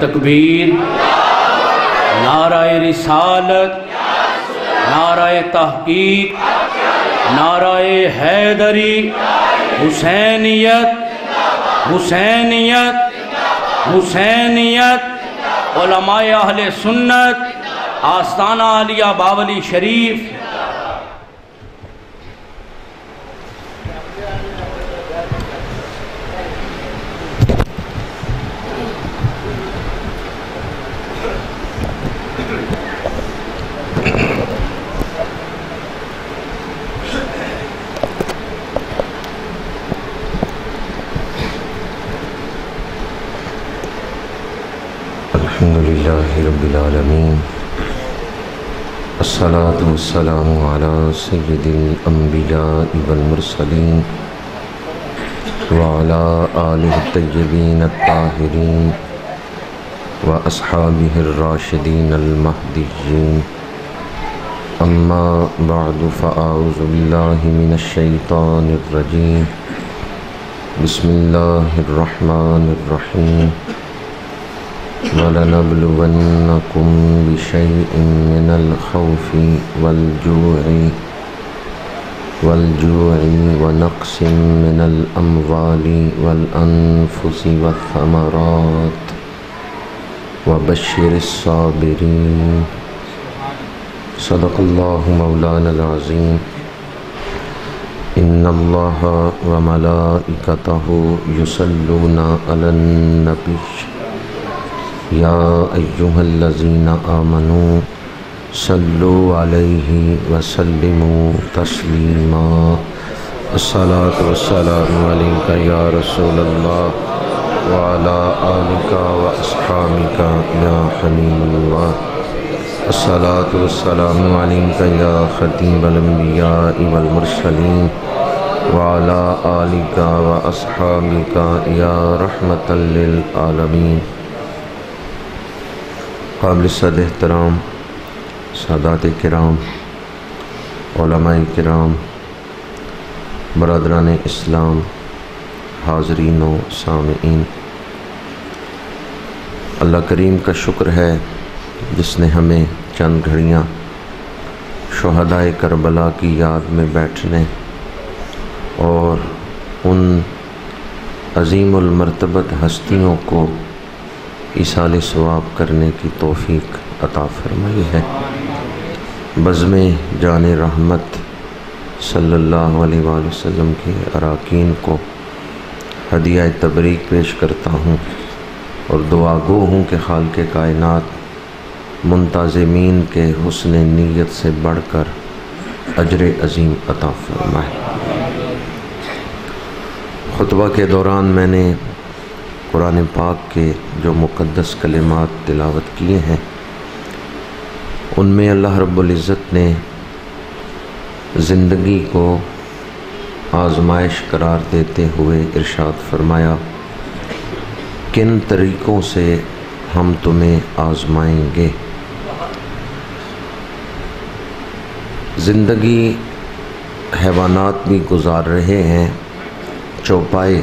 تکبیر، نعرہ رسالت، نعرہ تحقیق، نعرہ حیدری، حسینیت حسینیت حسینیت، علماء اہل سنت، آستانہ علیہ باولی شریف رب العالمين الصلاة والسلام على سيد الأنبياء والمرسلين وعلى آله الطيبين الطاهرين وأصحابه الراشدين المهديين أما بعد فأعوذ بالله من الشيطان الرجيم بسم الله الرحمن الرحيم ولنبلونكم بشيء من الخوف والجوع والجوع ونقص من الأموال والأنفس والثمرات. وبشر الصابرين. صدق الله مولانا العظيم. إن الله وملائكته يصلون على النبي. يا أيها الذين آمنوا صلوا عليه وسلموا تسليما. الصلاة والسلام عليك يا رسول الله وعلى آلك وأصحابك يا حبيب الله. الصلاة والسلام عليك يا خطيب الأنبياء والمرسلين وعلى آلك وأصحابك يا رحمة للعالمين. قابل صد احترام، سادات کرام، علماء کرام، برادران اسلام، حاضرین و سامعین۔ اللہ کریم کا شکر ہے جس نے ہمیں چند گھڑیاں شہدائے کربلا کی یاد میں بیٹھنے اور ان عظیم المرتبت ہستیوں کو اصال ثواب کرنے کی توفیق عطا فرمائی ہے۔ بزم جان رحمت صلی اللہ علیہ وآلہ وسلم کے اراکین کو ہدیہ تبریک پیش کرتا ہوں اور دعا گو ہوں کہ خالق کائنات منتظمین کے حسن نیت سے بڑھ کر اجر عظیم عطا فرمائے۔ خطبہ کے دوران میں نے قرآن پاک کے جو مقدس کلمات تلاوت کیے ہیں، ان میں اللہ رب العزت نے زندگی کو آزمائش قرار دیتے ہوئے ارشاد فرمایا، کن طریقوں سے ہم تمہیں آزمائیں گے؟ زندگی حیوانات بھی گزار رہے ہیں، چوپائے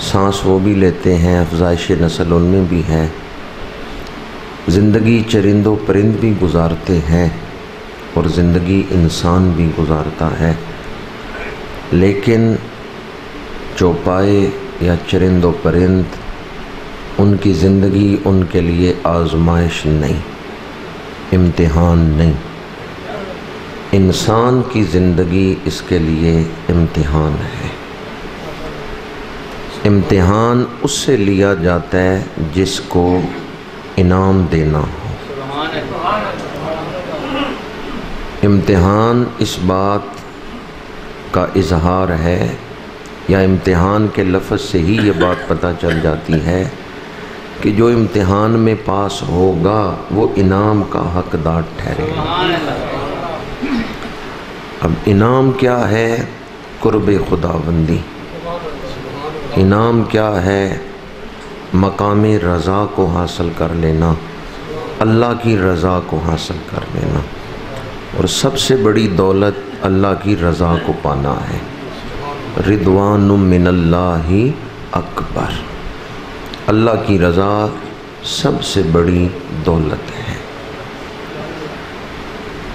سانس وہ بھی لیتے ہیں، افزائش نسل ان میں بھی ہے زندگی چرند و پرند بھی گزارتے ہیں اور زندگی انسان بھی گزارتا ہے۔ لیکن چوپائے یا چرند و پرند، ان کی زندگی ان کے لیے آزمائش نہیں، امتحان نہیں۔ انسان کی زندگی اس کے لیے امتحان ہے۔ امتحان اس سے لیا جاتا ہے جس کو انعام دینا ہو۔ امتحان اس بات کا اظہار ہے، یا امتحان کے لفظ سے ہی یہ بات پتہ چل جاتی ہے کہ جو امتحان میں پاس ہوگا، وہ انعام کا حقدار ٹھہرے اب انعام کیا ہے؟ قرب خدا بندی انعام کیا ہے؟ مقام رضا کو حاصل کر لینا، اللہ کی رضا کو حاصل کر لینا۔ اور سب سے بڑی دولت اللہ کی رضا کو پانا ہے۔ رضوان من اللہ اکبر۔ اللہ کی رضا سب سے بڑی دولت ہے۔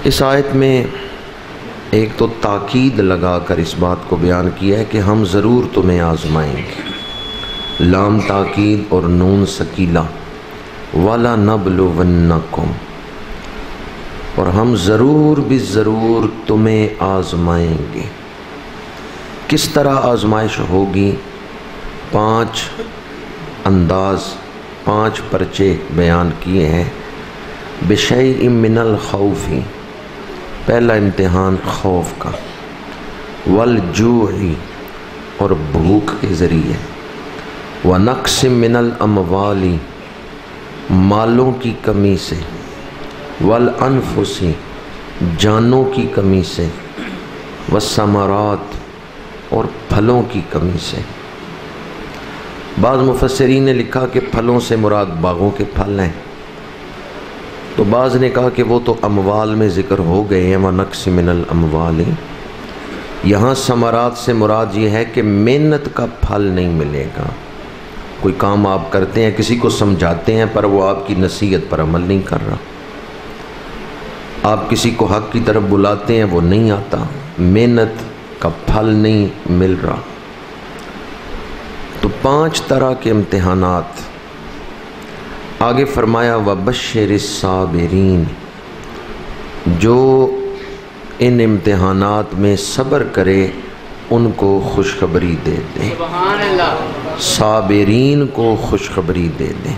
اس آیت میں ایک تو تاکید لگا کر اس بات کو بیان کیا ہے کہ ہم ضرور تمہیں آزمائیں گے۔ لام تاکید اور نون سکیلا والا نبلونکم۔ اور ہم ضرور بھی ضرور تمہیں آزمائیں گے۔ کس طرح آزمائش ہوگی؟ پانچ انداز، پانچ پرچے بیان کیے ہیں۔ بشئی من الخوفی پہلا امتحان خوف کا۔ والجوعی اور بھوک کے ذریعے۔ و من الاموالی مالوں کی کمی سے۔ والانفسی جانوں کی کمی سے۔ والثمرات اور پھلوں کی کمی سے۔ بعض مفسرین نے لکھا کہ پھلوں سے مراد باغوں کے پھل ہیں۔ تو بعض نے کہا کہ وہ تو اموال میں ذکر ہو گئے ہیں وہ نقص من الاموال۔ یہاں ثمرات سے مراد یہ ہے کہ محنت کا پھل نہیں ملے گا۔ کوئی کام آپ کرتے ہیں، کسی کو سمجھاتے ہیں، پر وہ آپ کی نصیحت پر عمل نہیں کر رہا۔ آپ کسی کو حق کی طرف بلاتے ہیں، وہ نہیں آتا۔ محنت کا پھل نہیں مل رہا۔ تو پانچ طرح کے امتحانات۔ آگے فرمایا و بشر الصابرین جو ان امتحانات میں صبر کرے ان کو خوشخبری دے دیں صابرین کو خوشخبری دے دیں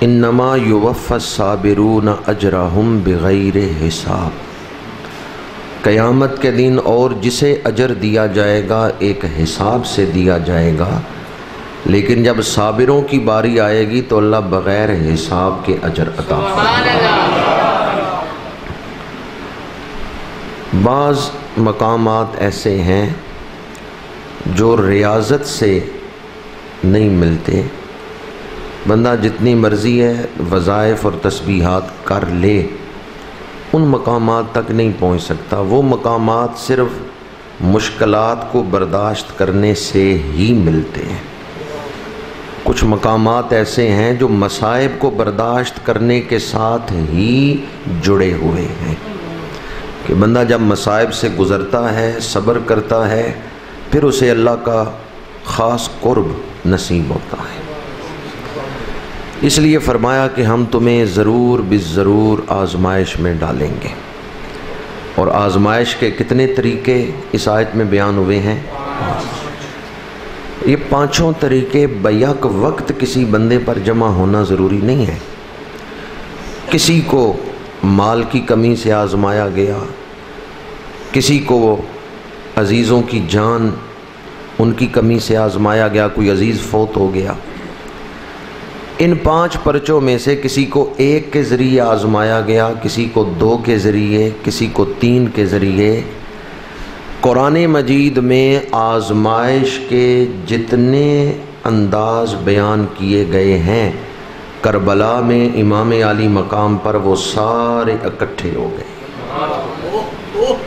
انما یوف الصابرون اجرہم بغیر حساب۔ قیامت کے دن اور جسے اجر دیا جائے گا ایک حساب سے دیا جائے گا۔ لیکن جب صابروں کی باری آئے گی تو اللہ بغیر حساب کے اجر عطا بعض مقامات ایسے ہیں جو ریاضت سے نہیں ملتے۔ بندہ جتنی مرضی ہے وظائف اور تسبیحات کر لے ان مقامات تک نہیں پہنچ سکتا۔ وہ مقامات صرف مشکلات کو برداشت کرنے سے ہی ملتے ہیں۔ کچھ مقامات ایسے ہیں جو مصائب کو برداشت کرنے کے ساتھ ہی جڑے ہوئے ہیں۔ کہ بندہ جب مصائب سے گزرتا ہے، صبر کرتا ہے، پھر اسے اللہ کا خاص قرب نصیب ہوتا ہے۔ اس لیے فرمایا کہ ہم تمہیں ضرور بس ضرور آزمائش میں ڈالیں گے۔ اور آزمائش کے کتنے طریقے اس آیت میں بیان ہوئے ہیں؟ یہ پانچوں طریقے بیک وقت کسی بندے پر جمع ہونا ضروری نہیں ہے۔ کسی کو مال کی کمی سے آزمایا گیا، کسی کو عزیزوں کی جان ان کی کمی سے آزمایا گیا، کوئی عزیز فوت ہو گیا۔ ان پانچ پرچوں میں سے کسی کو ایک کے ذریعے آزمایا گیا، کسی کو دو کے ذریعے، کسی کو تین کے ذریعے۔ قرآن مجید میں آزمائش کے جتنے انداز بیان کیے گئے ہیں، کربلا میں امام علی مقام پر وہ سارے اکٹھے ہو گئے۔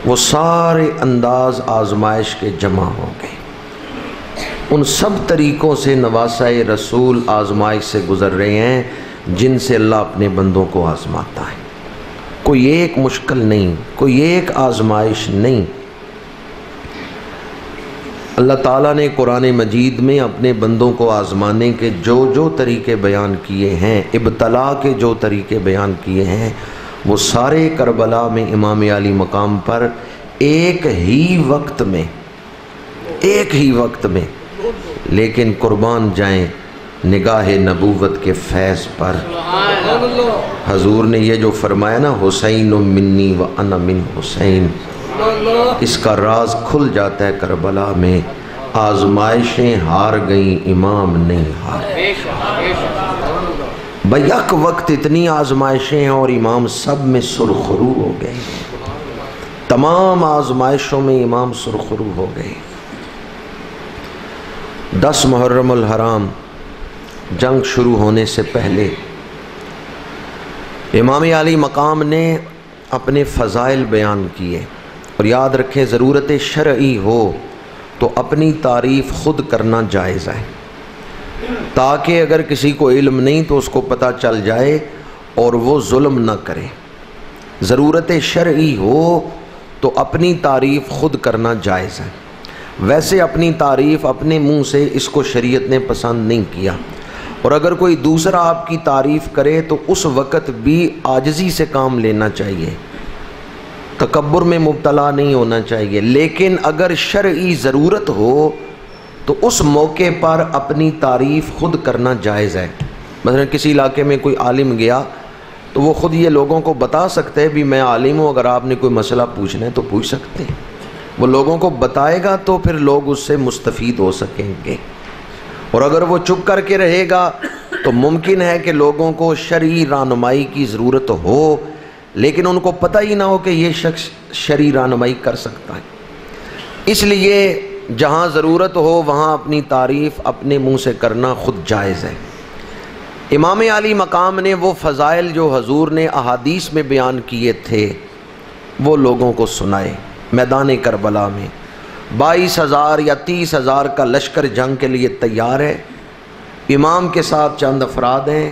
وہ سارے انداز آزمائش کے جمع ہو گئے۔ ان سب طریقوں سے نواسۂ رسول آزمائش سے گزر رہے ہیں، جن سے اللہ اپنے بندوں کو آزماتا ہے۔ کوئی ایک مشکل نہیں، کوئی ایک آزمائش نہیں۔ اللہ تعالیٰ نے قرآن مجید میں اپنے بندوں کو آزمانے کے جو جو طریقے بیان کیے ہیں ابتلا کے جو طریقے بیان کیے ہیں وہ سارے کربلا میں امام علی مقام پر ایک ہی وقت میں ایک ہی وقت میں۔ لیکن قربان جائیں نگاہ نبوت کے فیض پر۔ حضور نے یہ جو فرمایا نا حسین و منی و انا من حسین۔ اس کا راز کھل جاتا ہے کربلا میں۔ آزمائشیں ہار گئیں، امام نہیں ہار۔ بیک وقت اتنی آزمائشیں ہیں اور امام سب میں سرخرو ہو گئے۔ تمام آزمائشوں میں امام سرخرو ہو گئے۔ دس محرم الحرام جنگ شروع ہونے سے پہلے امام علی مقام نے اپنے فضائل بیان کیے۔ اور یاد رکھیں ضرورت شرعی ہو تو اپنی تعریف خود کرنا جائز ہے۔ تاکہ اگر کسی کو علم نہیں تو اس کو پتہ چل جائے اور وہ ظلم نہ کرے۔ ضرورت شرعی ہو تو اپنی تعریف خود کرنا جائز ہے۔ ویسے اپنی تعریف اپنے منہ سے اس کو شریعت نے پسند نہیں کیا۔ اور اگر کوئی دوسرا آپ کی تعریف کرے تو اس وقت بھی آجزی سے کام لینا چاہیے۔ تکبر میں مبتلا نہیں ہونا چاہیے، لیکن اگر شرعی ضرورت ہو، تو اس موقع پر اپنی تعریف خود کرنا جائز ہے۔ مثلا کسی علاقے میں کوئی عالم گیا، تو وہ خود یہ لوگوں کو بتا سکتے ہیں بھی میں عالم ہوں، اگر آپ نے کوئی مسئلہ پوچھنا ہے تو پوچھ سکتے ہیں۔ وہ لوگوں کو بتائے گا تو پھر لوگ اس سے مستفید ہو سکیں گے۔ اور اگر وہ چپ کر کے رہے گا، تو ممکن ہے کہ لوگوں کو شرعی رہنمائی کی ضرورت ہو۔ لیکن ان کو پتہ ہی نہ ہو کہ یہ شخص شرعی رہنمائی کر سکتا ہے۔ اس لیے جہاں ضرورت ہو وہاں اپنی تعریف اپنے منہ سے کرنا خود جائز ہے۔ امام علی مقام نے وہ فضائل جو حضور نے احادیث میں بیان کیے تھے، وہ لوگوں کو سنائے۔ میدان کربلا میں بائیس ہزار یا تیس ہزار کا لشکر جنگ کے لیے تیار ہے۔ امام کے ساتھ چند افراد ہیں۔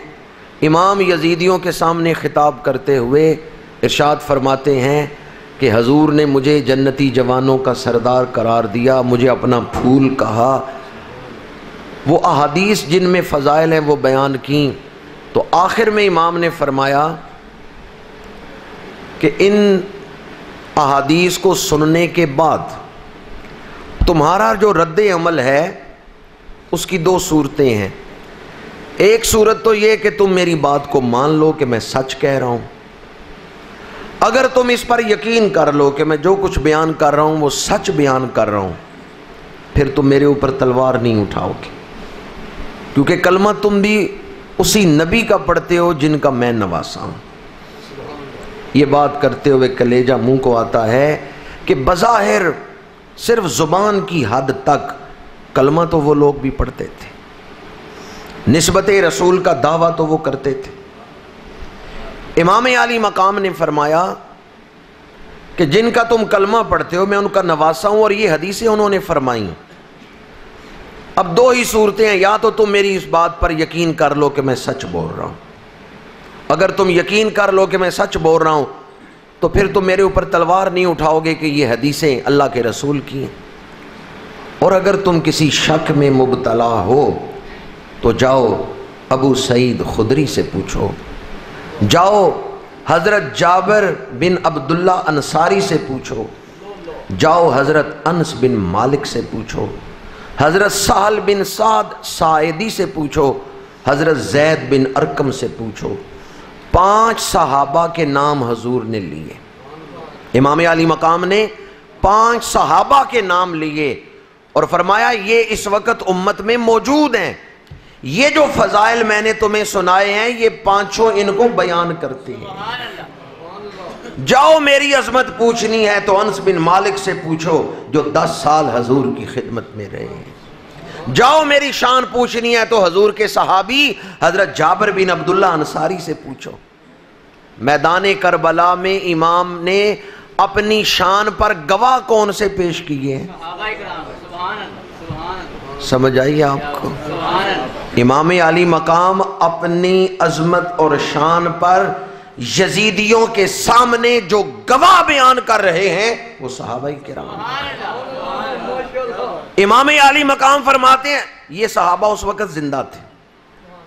امام یزیدیوں کے سامنے خطاب کرتے ہوئے ارشاد فرماتے ہیں کہ حضور نے مجھے جنتی جوانوں کا سردار قرار دیا، مجھے اپنا پھول کہا۔ وہ احادیث جن میں فضائل ہیں وہ بیان کیں۔ تو آخر میں امام نے فرمایا کہ ان احادیث کو سننے کے بعد تمہارا جو رد عمل ہے، اس کی دو صورتیں ہیں۔ ایک صورت تو یہ کہ تم میری بات کو مان لو کہ میں سچ کہہ رہا ہوں۔ اگر تم اس پر یقین کر لو کہ میں جو کچھ بیان کر رہا ہوں وہ سچ بیان کر رہا ہوں، پھر تم میرے اوپر تلوار نہیں اٹھاؤ گے۔ کیونکہ کلمہ تم بھی اسی نبی کا پڑھتے ہو جن کا میں نواسا ہوں۔ یہ بات کرتے ہوئے کلیجہ منہ کو آتا ہے کہ بظاہر صرف زبان کی حد تک کلمہ تو وہ لوگ بھی پڑھتے تھے۔ نسبت رسول کا دعویٰ تو وہ کرتے تھے۔ امام علی مقام نے فرمایا کہ جن کا تم کلمہ پڑھتے ہو، میں ان کا نواسا ہوں اور یہ حدیثیں انہوں نے فرمائی اب دو ہی صورتیں ہیں، یا تو تم میری اس بات پر یقین کر لو کہ میں سچ بول رہا ہوں۔ اگر تم یقین کر لو کہ میں سچ بول رہا ہوں، تو پھر تم میرے اوپر تلوار نہیں اٹھاؤ گے کہ یہ حدیثیں اللہ کے رسول کی ہیں۔ اور اگر تم کسی شک میں مبتلا ہو تو جاؤ ابو سعید خدری سے پوچھو۔ جاؤ حضرت جابر بن عبداللہ انصاری سے پوچھو۔ جاؤ حضرت انس بن مالک سے پوچھو۔ حضرت سہل بن سعد سائدی سے پوچھو۔ حضرت زید بن ارکم سے پوچھو۔ پانچ صحابہ کے نام حضور نے لیے۔ امام علی مقام نے پانچ صحابہ کے نام لیے اور فرمایا یہ اس وقت امت میں موجود ہیں۔ یہ جو فضائل میں نے تمہیں سنائے ہیں، یہ پانچوں ان کو بیان کرتے ہیں۔ جاؤ، میری عظمت پوچھنی ہے تو انس بن مالک سے پوچھو، جو دس سال حضور کی خدمت میں رہے ہیں۔ جاؤ، میری شان پوچھنی ہے تو حضور کے صحابی حضرت جابر بن عبداللہ انصاری سے پوچھو۔ میدان کربلا میں امام نے اپنی شان پر گواہ کون سے پیش کیے ہیں؟ سمجھ آئیے آپ کو؟ امام علی مقام اپنی عظمت اور شان پر یزیدیوں کے سامنے جو گواہ بیان کر رہے ہیں، وہ صحابہ کرام امام علی مقام فرماتے ہیں، یہ صحابہ اس وقت زندہ تھے۔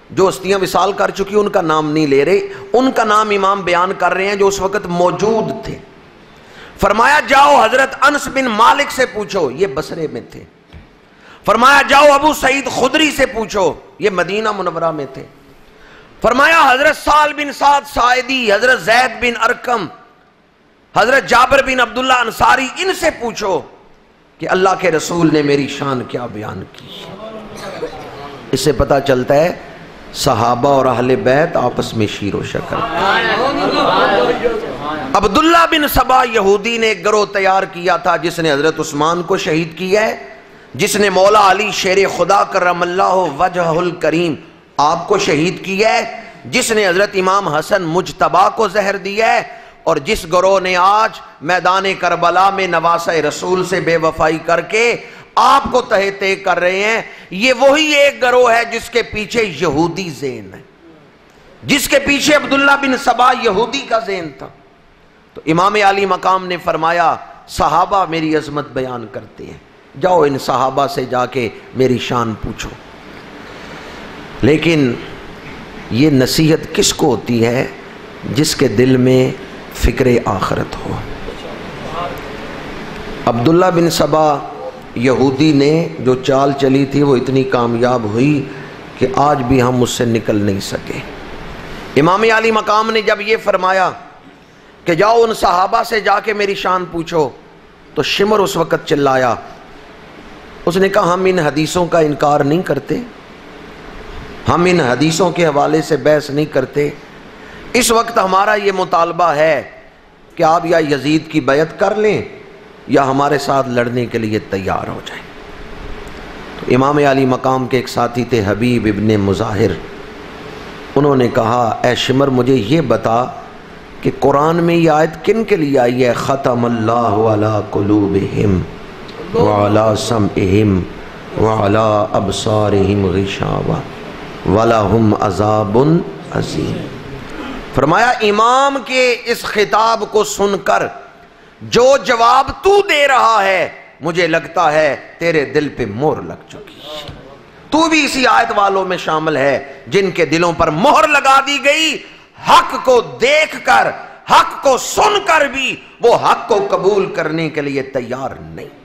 جو استیاں وصال کر چکی، ان کا نام نہیں لے رہے۔ ان کا نام امام بیان کر رہے ہیں جو اس وقت موجود تھے۔ فرمایا، جاؤ حضرت انس بن مالک سے پوچھو، یہ بسرے میں تھے۔ فرمایا جاؤ ابو سعید خدری سے پوچھو، یہ مدینہ منورہ میں تھے۔ فرمایا حضرت سال بن سعد سائدی، حضرت زید بن ارکم، حضرت جابر بن عبداللہ انصاری، ان سے پوچھو کہ اللہ کے رسول نے میری شان کیا بیان کی۔ اس سے پتا چلتا ہے، صحابہ اور اہل بیت آپس میں شیر و شکر۔ عبداللہ بن سبا یہودی نے ایک گروہ تیار کیا تھا، جس نے حضرت عثمان کو شہید کیا ہے۔ جس نے مولا علی شیر خدا کرم اللہ وجہ الکریم آپ کو شہید کیا ہے، جس نے حضرت امام حسن مجتبہ کو زہر دیا ہے، اور جس گروہ نے آج میدان کربلا میں نواس رسول سے بے وفائی کر کے آپ کو تہتے کر رہے ہیں، یہ وہی ایک گروہ ہے جس کے پیچھے یہودی زین ہے۔ جس کے پیچھے عبداللہ بن سبا یہودی کا زین تھا۔ تو امام علی مقام نے فرمایا، صحابہ میری عظمت بیان کرتے ہیں۔ جاؤ ان صحابہ سے جا کے میری شان پوچھو۔ لیکن یہ نصیحت کس کو ہوتی ہے جس کے دل میں فکر آخرت ہو؟ عبداللہ بن سبا یہودی نے جو چال چلی تھی وہ اتنی کامیاب ہوئی کہ آج بھی ہم اس سے نکل نہیں سکے۔ امام علی مقام نے جب یہ فرمایا کہ جاؤ ان صحابہ سے جا کے میری شان پوچھو، تو شمر اس وقت چلایا۔ اس نے کہا، ہم ان حدیثوں کا انکار نہیں کرتے۔ ہم ان حدیثوں کے حوالے سے بحث نہیں کرتے۔ اس وقت ہمارا یہ مطالبہ ہے کہ آپ یا یزید کی بیعت کر لیں یا ہمارے ساتھ لڑنے کے لیے تیار ہو جائیں۔ تو امام علی مقام کے ایک ساتھی تھے، حبیب ابن مظاہر۔ انہوں نے کہا، اے شمر، مجھے یہ بتا کہ قرآن میں یہ آیت کن کے لیے آئی ہے؟ ختم اللہ علی قلوبہم۔ وعلا سمعہم وعلا ابصارہم غشاوہ وَلَهُمْ عَذَابٌ عَظِيمٌ فرمایا، امام کے اس خطاب کو سن کر جو جواب تو دے رہا ہے، مجھے لگتا ہے تیرے دل پہ مور لگ چکی تو بھی اسی آیت والوں میں شامل ہے، جن کے دلوں پر مہر لگا دی گئی۔ حق کو دیکھ کر، حق کو سن کر بھی وہ حق کو قبول کرنے کے لیے تیار نہیں۔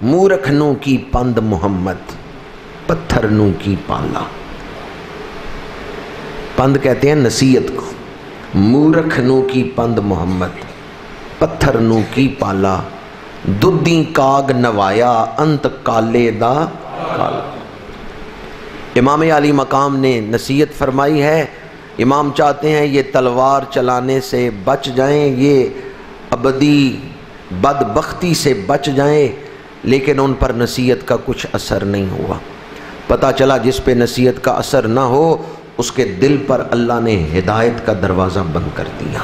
مورکھنوں کی پند محمد پتھر نو کی پالا۔ پند کہتے ہیں نصیحت کو۔ مورکھ نو کی پند محمد پتھر نو کی پالا۔ دودی کاغ نوایا، انت کالے دا کالا۔ امام علی مقام نے نصیحت فرمائی ہے، امام چاہتے ہیں یہ تلوار چلانے سے بچ جائیں، یہ ابدی بدبختی سے بچ جائیں۔ لیکن ان پر نصیحت کا کچھ اثر نہیں ہوا۔ پتا چلا جس پہ نصیحت کا اثر نہ ہو، اس کے دل پر اللہ نے ہدایت کا دروازہ بند کر دیا۔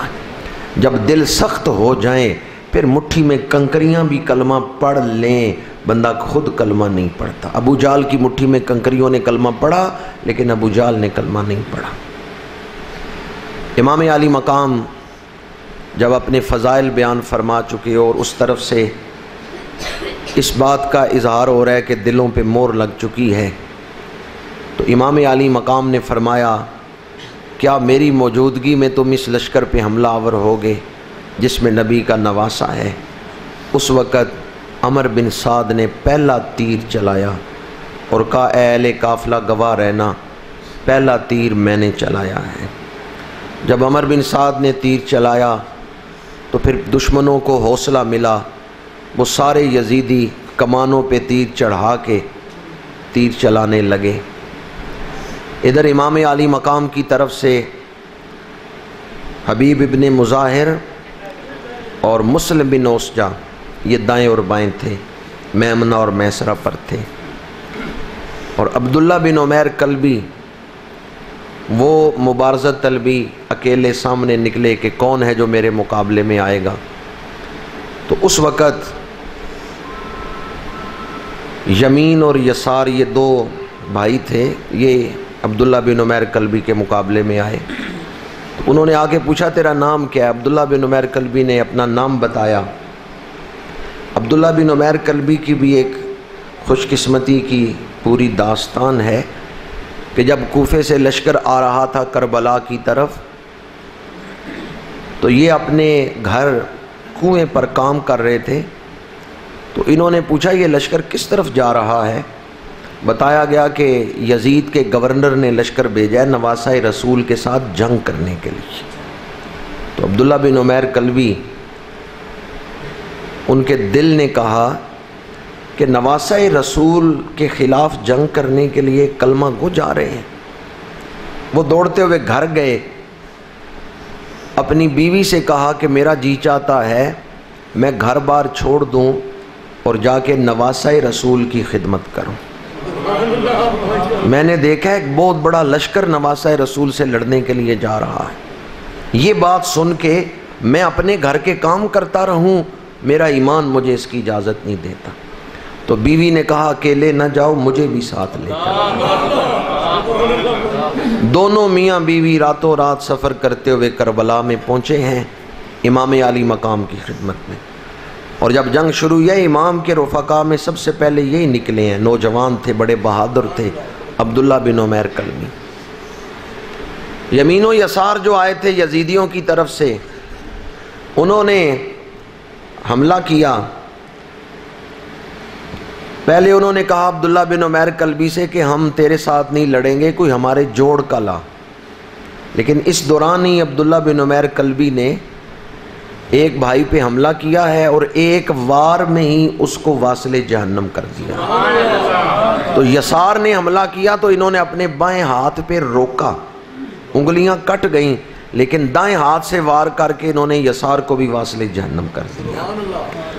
جب دل سخت ہو جائیں پھر مٹھی میں کنکریاں بھی کلمہ پڑھ لیں۔ بندہ خود کلمہ نہیں پڑھتا۔ ابو جال کی مٹھی میں کنکریوں نے کلمہ پڑھا، لیکن ابو جال نے کلمہ نہیں پڑھا۔ امام علی مقام جب اپنے فضائل بیان فرما چکے اور اس طرف سے اس بات کا اظہار ہو رہا ہے کہ دلوں پہ مور لگ چکی ہے۔ تو امام علی مقام نے فرمایا، کیا میری موجودگی میں تم اس لشکر پہ حملہ آور ہوگے جس میں نبی کا نواسا ہے؟ اس وقت عمر بن سعد نے پہلا تیر چلایا اور کہا، اے اہل قافلہ گواہ رہنا، پہلا تیر میں نے چلایا ہے۔ جب عمر بن سعد نے تیر چلایا تو پھر دشمنوں کو حوصلہ ملا۔ وہ سارے یزیدی کمانوں پہ تیر چڑھا کے تیر چلانے لگے۔ ادھر امام علی مقام کی طرف سے حبیب ابن مظاہر اور مسلم بن اوسجا، یہ دائیں اور بائیں تھے میمنہ اور میسرہ پر تھے۔ اور عبداللہ بن عمیر کلبی، وہ مبارزت طلبی اکیلے سامنے نکلے کہ کون ہے جو میرے مقابلے میں آئے گا۔ تو اس وقت یمین اور یسار یہ دو بھائی تھے، یہ عبداللہ بن عمیر کلبی کے مقابلے میں آئے۔ تو انہوں نے آگے پوچھا، تیرا نام کیا ہے؟ عبداللہ بن عمیر کلبی نے اپنا نام بتایا۔ عبداللہ بن عمیر کلبی کی بھی ایک خوش قسمتی کی پوری داستان ہے کہ جب کوفے سے لشکر آ رہا تھا کربلا کی طرف، تو یہ اپنے گھر کنویں پر کام کر رہے تھے۔ تو انہوں نے پوچھا یہ لشکر کس طرف جا رہا ہے؟ بتایا گیا کہ یزید کے گورنر نے لشکر بھیجا ہے نواسہ رسول کے ساتھ جنگ کرنے کے لیے۔ تو عبداللہ بن عمیر کلوی، ان کے دل نے کہا کہ نواسہ رسول کے خلاف جنگ کرنے کے لیے کلمہ گو جا رہے ہیں۔ وہ دوڑتے ہوئے گھر گئے۔ اپنی بیوی سے کہا کہ میرا جی چاہتا ہے، میں گھر بار چھوڑ دوں۔ اور جا کے نواسہ رسول کی خدمت کروں میں نے دیکھا ایک بہت بڑا لشکر نواسہ رسول سے لڑنے کے لیے جا رہا ہے۔ یہ بات سن کے میں اپنے گھر کے کام کرتا رہوں، میرا ایمان مجھے اس کی اجازت نہیں دیتا۔ تو بیوی نے کہا، اکیلے نہ جاؤ، مجھے بھی ساتھ لے دونوں میاں بیوی راتوں رات سفر کرتے ہوئے کربلا میں پہنچے ہیں، امام علی مقام کی خدمت میں۔ اور جب جنگ شروع یہ امام کے رفقا میں سب سے پہلے یہی نکلے ہیں۔ نوجوان تھے، بڑے بہادر تھے، عبداللہ بن عمیر کلمی۔ یمین و یسار جو آئے تھے یزیدیوں کی طرف سے، انہوں نے حملہ کیا۔ پہلے انہوں نے کہا، عبداللہ بن عمیر کلبی سے کہ ہم تیرے ساتھ نہیں لڑیں گے، کوئی ہمارے جوڑ کا لا۔ لیکن اس دوران ہی عبداللہ بن عمیر کلبی نے ایک بھائی پہ حملہ کیا ہے اور ایک وار میں ہی اس کو واصل جہنم کر دیا۔ تو یسار نے حملہ کیا تو انہوں نے اپنے بائیں ہاتھ پہ روکا۔ انگلیاں کٹ گئیں، لیکن دائیں ہاتھ سے وار کر کے انہوں نے یسار کو بھی واصل جہنم کر دیا۔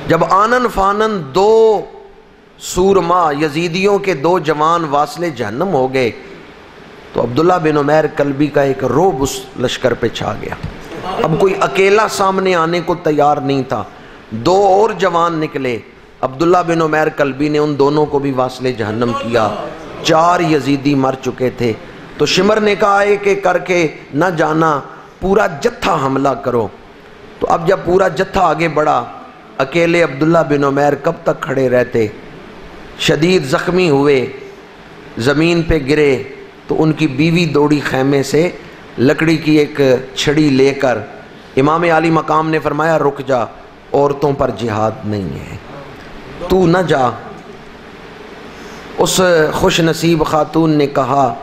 جب آنن فانن دو سورما یزیدیوں کے دو جوان واصل جہنم ہو گئے تو عبداللہ بن عمیر کلبی کا ایک روب اس لشکر پہ چھا گیا۔ اب کوئی اکیلا سامنے آنے کو تیار نہیں تھا۔ دو اور جوان نکلے۔ عبداللہ بن عمیر کلبی نے ان دونوں کو بھی واصل جہنم کیا۔ چار یزیدی مر چکے تھے۔ تو شمر نے کہا ایک ایک کر کے نہ جانا، پورا جتھا حملہ کرو۔ تو اب جب پورا جتھا آگے بڑھا، اکیلے عبداللہ بن عمیر کب تک کھڑے رہتے؟ شدید زخمی ہوئے، زمین پہ گرے۔ تو ان کی بیوی دوڑی خیمے سے لکڑی کی ایک چھڑی لے کر امام علی مقام نے فرمایا، رک جا، عورتوں پر جہاد نہیں ہے۔ تو نہ جا۔ اس خوش نصیب خاتون نے کہا،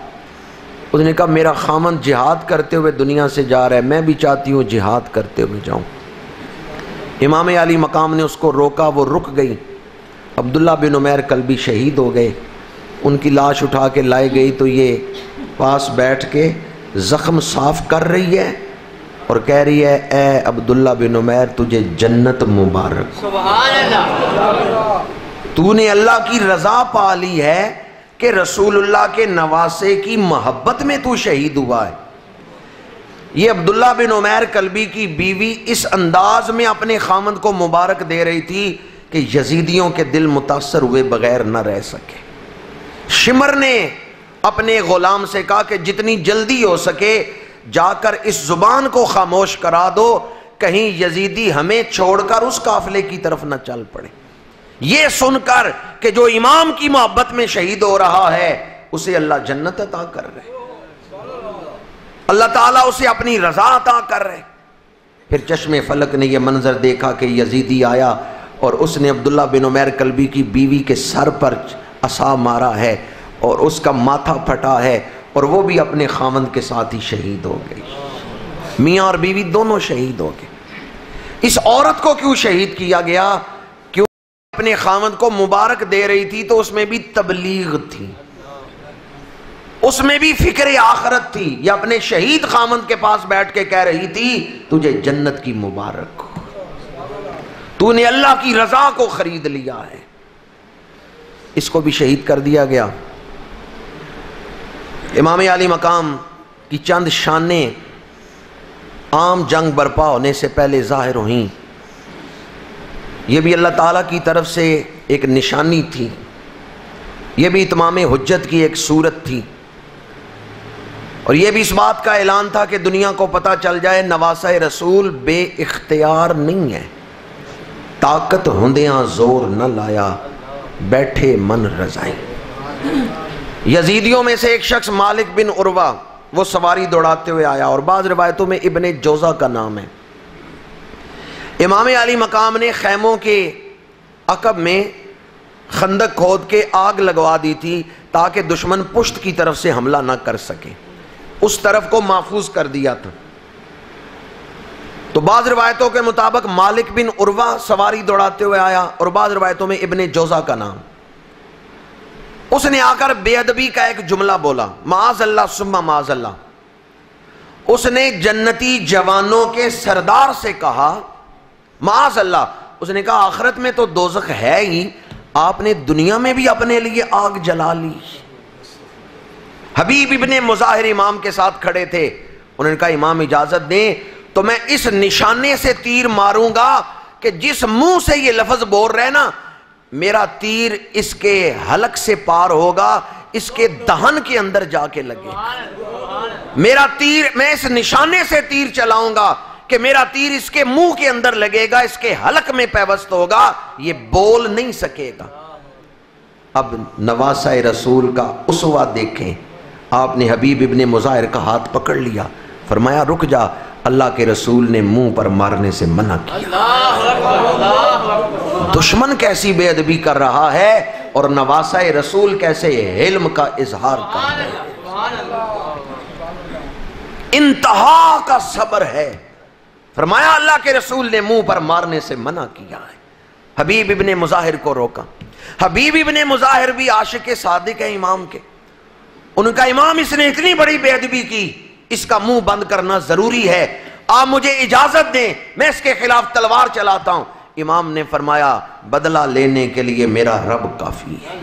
اس نے کہا، میرا خامن جہاد کرتے ہوئے دنیا سے جا رہا ہے، میں بھی چاہتی ہوں جہاد کرتے ہوئے جاؤں۔ امام علی مقام نے اس کو روکا، وہ رک گئی۔ عبداللہ بن عمیر کل بھی شہید ہو گئے۔ ان کی لاش اٹھا کے لائے گئی تو یہ پاس بیٹھ کے زخم صاف کر رہی ہے اور کہہ رہی ہے اے عبداللہ بن عمیر تجھے جنت مبارک سبحان اللہ تو نے اللہ کی رضا پا لی ہے کہ رسول اللہ کے نواسے کی محبت میں تو شہید ہوا ہے۔ یہ عبداللہ بن عمیر کلبی کی بیوی اس انداز میں اپنے خامند کو مبارک دے رہی تھی کہ یزیدیوں کے دل متاثر ہوئے بغیر نہ رہ سکے۔ شمر نے اپنے غلام سے کہا کہ جتنی جلدی ہو سکے جا کر اس زبان کو خاموش کرا دو، کہیں یزیدی ہمیں چھوڑ کر اس قافلے کی طرف نہ چل پڑے۔ یہ سن کر کہ جو امام کی محبت میں شہید ہو رہا ہے، اسے اللہ جنت عطا کر رہے۔ اللہ تعالیٰ اسے اپنی رضا عطا کر رہے۔ پھر چشم فلک نے یہ منظر دیکھا کہ یزیدی آیا اور اس نے عبداللہ بن عمیر کلبی کی بیوی کے سر پر عصا مارا ہے۔ اور اس کا ماتھا پھٹا ہے اور وہ بھی اپنے خامند کے ساتھ ہی شہید ہو گئی۔ میاں اور بیوی دونوں شہید ہو گئے۔ اس عورت کو کیوں شہید کیا گیا؟ کیوں اپنے خامند کو مبارک دے رہی تھی تو اس میں بھی تبلیغ تھی۔ اس میں بھی فکر آخرت تھی۔ یا اپنے شہید خامند کے پاس بیٹھ کے کہہ رہی تھی، تجھے جنت کی مبارک تو نے اللہ کی رضا کو خرید لیا ہے۔ اس کو بھی شہید کر دیا گیا۔ امام علی مقام کی چند شانیں عام جنگ برپا ہونے سے پہلے ظاہر ہوئیں۔ یہ بھی اللہ تعالیٰ کی طرف سے ایک نشانی تھی۔ یہ بھی اتمام حجت کی ایک صورت تھی۔ اور یہ بھی اس بات کا اعلان تھا کہ دنیا کو پتہ چل جائے نواسہ رسول بے اختیار نہیں ہے۔ طاقت ہندیاں زور نہ لایا، بیٹھے من رضائی یزیدیوں میں سے ایک شخص مالک بن عروا وہ سواری دوڑاتے ہوئے آیا اور بعض روایتوں میں ابن جوزہ کا نام ہے۔ امام علی مقام نے خیموں کے عقب میں خندق کھود کے آگ لگوا دی تھی تاکہ دشمن پشت کی طرف سے حملہ نہ کر سکے۔ اس طرف کو محفوظ کر دیا تھا۔ تو بعض روایتوں کے مطابق مالک بن عروا سواری دوڑاتے ہوئے آیا اور بعض روایتوں میں ابن جوزہ کا نام۔ اس نے آ کر بے ادبی کا ایک جملہ بولا، معاذ اللہ سما معاذ اللہ۔ اس نے جنتی جوانوں کے سردار سے کہا، معاذ اللہ۔ اس نے کہا، آخرت میں تو دوزخ ہے ہی، آپ نے دنیا میں بھی اپنے لیے آگ جلا لی۔ حبیب ابن مظاہر امام کے ساتھ کھڑے تھے۔ انہوں نے کہا، امام اجازت دیں تو میں اس نشانے سے تیر ماروں گا کہ جس منہ سے یہ لفظ بول رہے نا میرا تیر اس کے حلق سے پار ہوگا، اس کے دہن کے اندر جا کے لگے۔ میرا تیر، میں اس نشانے سے تیر چلاؤں گا کہ میرا تیر اس کے منہ کے اندر لگے گا، اس کے حلق میں پیوست ہوگا، یہ بول نہیں سکے گا۔ اب نواسہ رسول کا اسوا دیکھیں۔ آپ نے حبیب ابن مظاہر کا ہاتھ پکڑ لیا۔ فرمایا، رک جا۔ اللہ کے رسول نے منہ پر مارنے سے منع کیا۔ دشمن کیسی بے ادبی کر رہا ہے اور نواسہ رسول کیسے علم کا اظہار کر رہا ہے۔ انتہا کا صبر ہے۔ فرمایا اللہ کے رسول نے منہ پر مارنے سے منع کیا ہے۔ حبیب ابن مظاہر کو روکا۔ حبیب ابن مظاہر بھی عاشق صادق ہے امام کے۔ ان کا امام اس نے اتنی بڑی بے ادبی کی۔ اس کا منہ بند کرنا ضروری ہے۔ آپ مجھے اجازت دیں، میں اس کے خلاف تلوار چلاتا ہوں۔ امام نے فرمایا، بدلہ لینے کے لیے میرا رب کافی ہے۔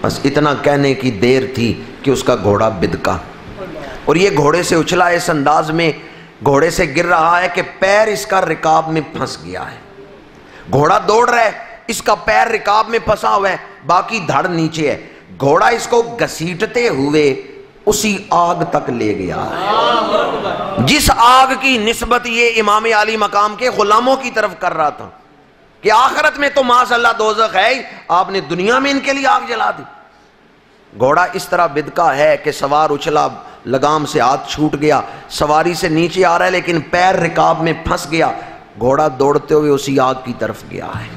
بس اتنا کہنے کی دیر تھی کہ اس کا گھوڑا بدکا۔ اور یہ گھوڑے سے اچھلا اس انداز میں گھوڑے سے گر رہا ہے کہ پیر اس کا رکاب میں پھنس گیا ہے۔ گھوڑا دوڑ رہا ہے، اس کا پیر رکاب میں پھنسا ہوا ہے، باقی دھڑ نیچے ہے۔ گھوڑا اس کو گسیٹتے ہوئے اسی آگ تک لے گیا۔ ہے جس آگ کی نسبت یہ امام علی مقام کے غلاموں کی طرف کر رہا تھا کہ آخرت میں تو ماس اللہ دوزخ ہے آپ نے دنیا میں ان کے لیے آگ جلا دی۔ گھوڑا اس طرح بدکا ہے کہ سوار اچھلا لگام سے ہاتھ چھوٹ گیا سواری سے نیچے آ رہا ہے لیکن پیر رکاب میں پھنس گیا۔ گھوڑا دوڑتے ہوئے اسی آگ کی طرف گیا ہے۔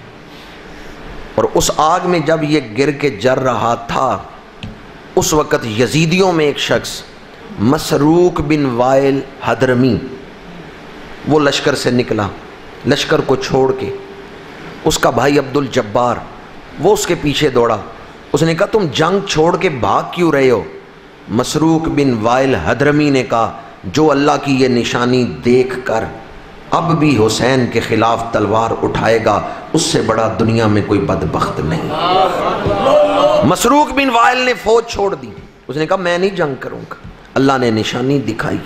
اور اس آگ میں جب یہ گر کے جر رہا تھا اس وقت یزیدیوں میں ایک شخص، مسروق بن وائل حدرمی، وہ لشکر سے نکلا، لشکر کو چھوڑ کے۔ اس کا بھائی عبد الجبار وہ اس کے پیچھے دوڑا۔ اس نے کہا، تم جنگ چھوڑ کے بھاگ کیوں رہے ہو؟ مسروق بن وائل حدرمی نے کہا، جو اللہ کی یہ نشانی دیکھ کر اب بھی حسین کے خلاف تلوار اٹھائے گا، اس سے بڑا دنیا میں کوئی بدبخت نہیں۔ مسروق بن وائل نے فوج چھوڑ دی۔ اس نے کہا، میں نہیں جنگ کروں گا۔ اللہ نے نشانی دکھائی۔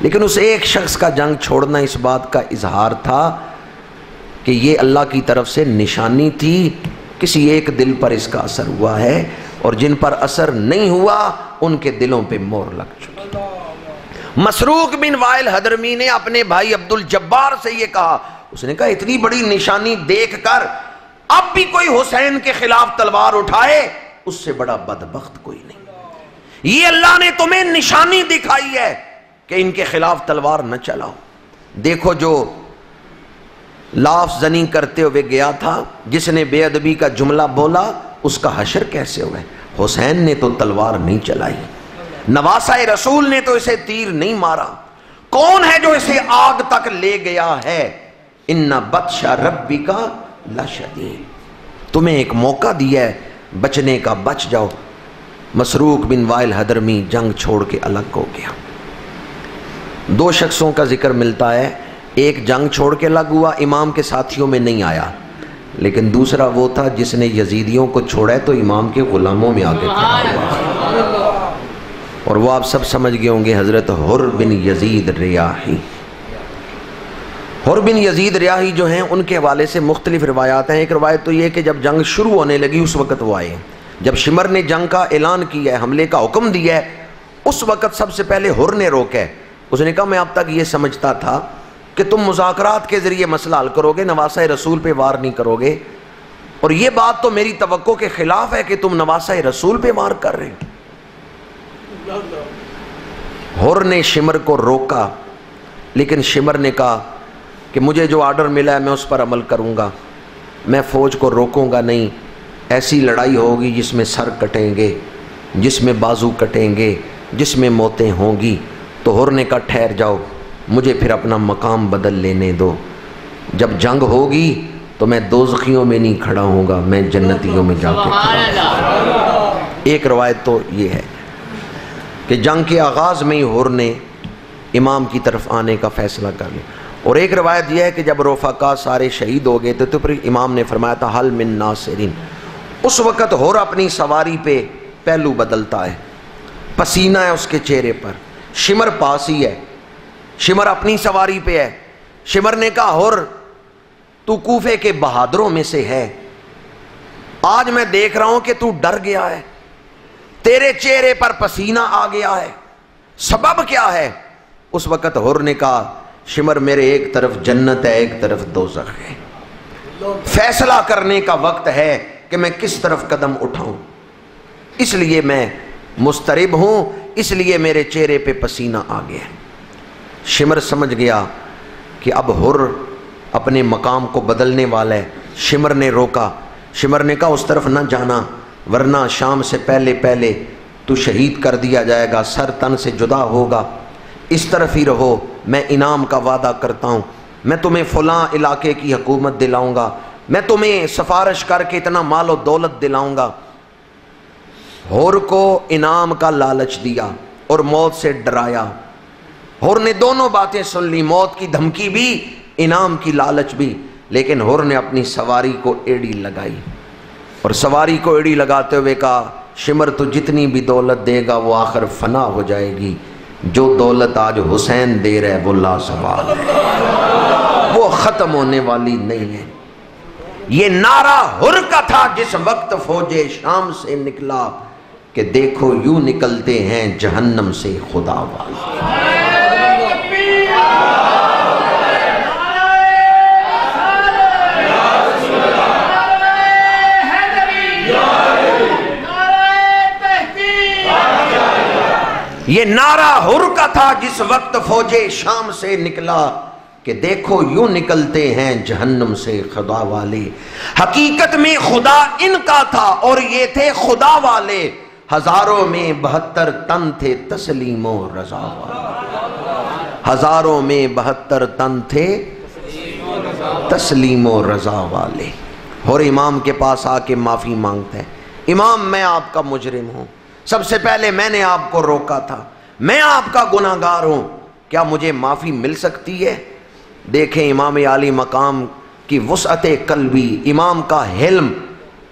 لیکن اس ایک شخص کا جنگ چھوڑنا اس بات کا اظہار تھا کہ یہ اللہ کی طرف سے نشانی تھی۔ کسی ایک دل پر اس کا اثر ہوا ہے اور جن پر اثر نہیں ہوا، ان کے دلوں پہ مور لگ چکی۔ مسروق بن وائل حدرمی نے اپنے بھائی عبد الجبار سے یہ کہا۔ اس نے کہا، اتنی بڑی نشانی دیکھ کر اب بھی کوئی حسین کے خلاف تلوار اٹھائے، اس سے بڑا بدبخت کوئی نہیں۔ یہ اللہ نے تمہیں نشانی دکھائی ہے کہ ان کے خلاف تلوار نہ چلاؤ۔ دیکھو جو لاف زنی کرتے ہوئے گیا تھا، جس نے بے ادبی کا جملہ بولا، اس کا حشر کیسے ہوئے؟ حسین نے تو تلوار نہیں چلائی۔ نواسہ رسول نے تو اسے تیر نہیں مارا۔ کون ہے جو اسے آگ تک لے گیا ہے؟ ان بدشا ربی کا لشدید تمہیں ایک موقع دیا ہے، بچنے کا بچ جاؤ۔ مسروق بن وائل حدرمی جنگ چھوڑ کے الگ ہو گیا۔ دو شخصوں کا ذکر ملتا ہے، ایک جنگ چھوڑ کے الگ ہوا، امام کے ساتھیوں میں نہیں آیا۔ لیکن دوسرا وہ تھا جس نے یزیدیوں کو چھوڑا ہے، تو امام کے غلاموں میں آگے کھڑا ہوا اور وہ آپ سب سمجھ گئے ہوں گے، حضرت حر بن یزید ریاحی۔ حر بن یزید ریاحی جو ہیں، ان کے حوالے سے مختلف روایات ہیں۔ ایک روایت تو یہ کہ جب جنگ شروع ہونے لگی، اس وقت وہ آئے۔ جب شمر نے جنگ کا اعلان کیا ہے، حملے کا حکم دیا ہے، اس وقت سب سے پہلے حر نے روکا ہے۔ اس نے کہا، میں اب تک یہ سمجھتا تھا کہ تم مذاکرات کے ذریعے مسئلہ حل کرو گے نواسہ رسول پہ وار نہیں کرو گے۔ اور یہ بات تو میری توقع کے خلاف ہے کہ تم نواسہ رسول پہ وار کر رہے ہر نے شمر کو روکا، لیکن شمر نے کہا کہ مجھے جو آرڈر ملا ہے میں اس پر عمل کروں گا۔ میں فوج کو روکوں گا نہیں۔ ایسی لڑائی ہوگی جس میں سر کٹیں گے، جس میں بازو کٹیں گے، جس میں موتیں ہوں گی۔ تو ہر نے کہا ٹھہر جاؤ، مجھے پھر اپنا مقام بدل لینے دو۔ جب جنگ ہوگی تو میں دوزخیوں میں نہیں کھڑا ہوں گا، میں جنتیوں میں جا کے کھڑا ایک روایت تو یہ ہے کہ جنگ کے آغاز میں ہی ہر نے امام کی طرف آنے کا فیصلہ کر لیا۔ اور ایک روایت یہ ہے کہ جب روفقا سارے شہید ہو گئے تھے تو پھر امام نے فرمایا تھا، حل من ناصرین اس وقت ہر اپنی سواری پہ پہلو بدلتا ہے، پسینہ ہے اس کے چہرے پر، شمر پاس ہی ہے۔ شمر اپنی سواری پہ ہے۔ شمر نے کہا ہر تو کوفے کے بہادروں میں سے ہے۔ آج میں دیکھ رہا ہوں کہ تو ڈر گیا ہے۔ تیرے چہرے پر پسینہ آ گیا ہے۔ سبب کیا ہے؟ اس وقت ہور نے کہا شمر میرے ایک طرف جنت ہے، ایک طرف دوزخ ہے۔ فیصلہ کرنے کا وقت ہے کہ میں کس طرف قدم اٹھاؤں۔ اس لیے میں مسترب ہوں، اس لیے میرے چہرے پہ پسینہ آ گیا۔ شمر سمجھ گیا کہ اب ہر اپنے مقام کو بدلنے والا ہے۔ شمر نے روکا۔ شمر نے کہا، اس طرف نہ جانا، ورنہ شام سے پہلے پہلے تو شہید کر دیا جائے گا، سر تن سے جدا ہوگا۔ اس طرف ہی رہو۔ میں انعام کا وعدہ کرتا ہوں۔ میں تمہیں فلاں علاقے کی حکومت دلاؤں گا۔ میں تمہیں سفارش کر کے اتنا مال و دولت دلاؤں گا۔ ہور کو انعام کا لالچ دیا اور موت سے ڈرایا۔ ہور نے دونوں باتیں سن لی، موت کی دھمکی بھی، انعام کی لالچ بھی۔ لیکن ہور نے اپنی سواری کو ایڑی لگائی۔ اور سواری کو ایڑی لگاتے ہوئے کہا، شمر تو جتنی بھی دولت دے گا، وہ آخر فنا ہو جائے گی۔ جو دولت آج حسین دے رہے وہ لا سوال ہے۔ وہ ختم ہونے والی نہیں ہے۔ یہ نعرہ ہر کا تھا جس وقت فوج شام سے نکلا کہ دیکھو یوں نکلتے ہیں جہنم سے خدا والے یہ نعرہ ہر کا تھا جس وقت فوج شام سے نکلا کہ دیکھو یوں نکلتے ہیں جہنم سے خدا والے۔ حقیقت میں خدا ان کا تھا اور یہ تھے خدا والے۔ ہزاروں میں بہتر تن تھے تسلیم و رضا والے۔ ہزاروں میں بہتر تن تھے تسلیم و رضا والے۔ اور امام کے پاس آ کے معافی مانگتے ہیں امام، میں آپ کا مجرم ہوں۔ سب سے پہلے میں نے آپ کو روکا تھا۔ میں آپ کا گناہ گار ہوں۔ کیا مجھے معافی مل سکتی ہے؟ دیکھیں امام علی مقام کی وسعت قلبی، امام کا حلم۔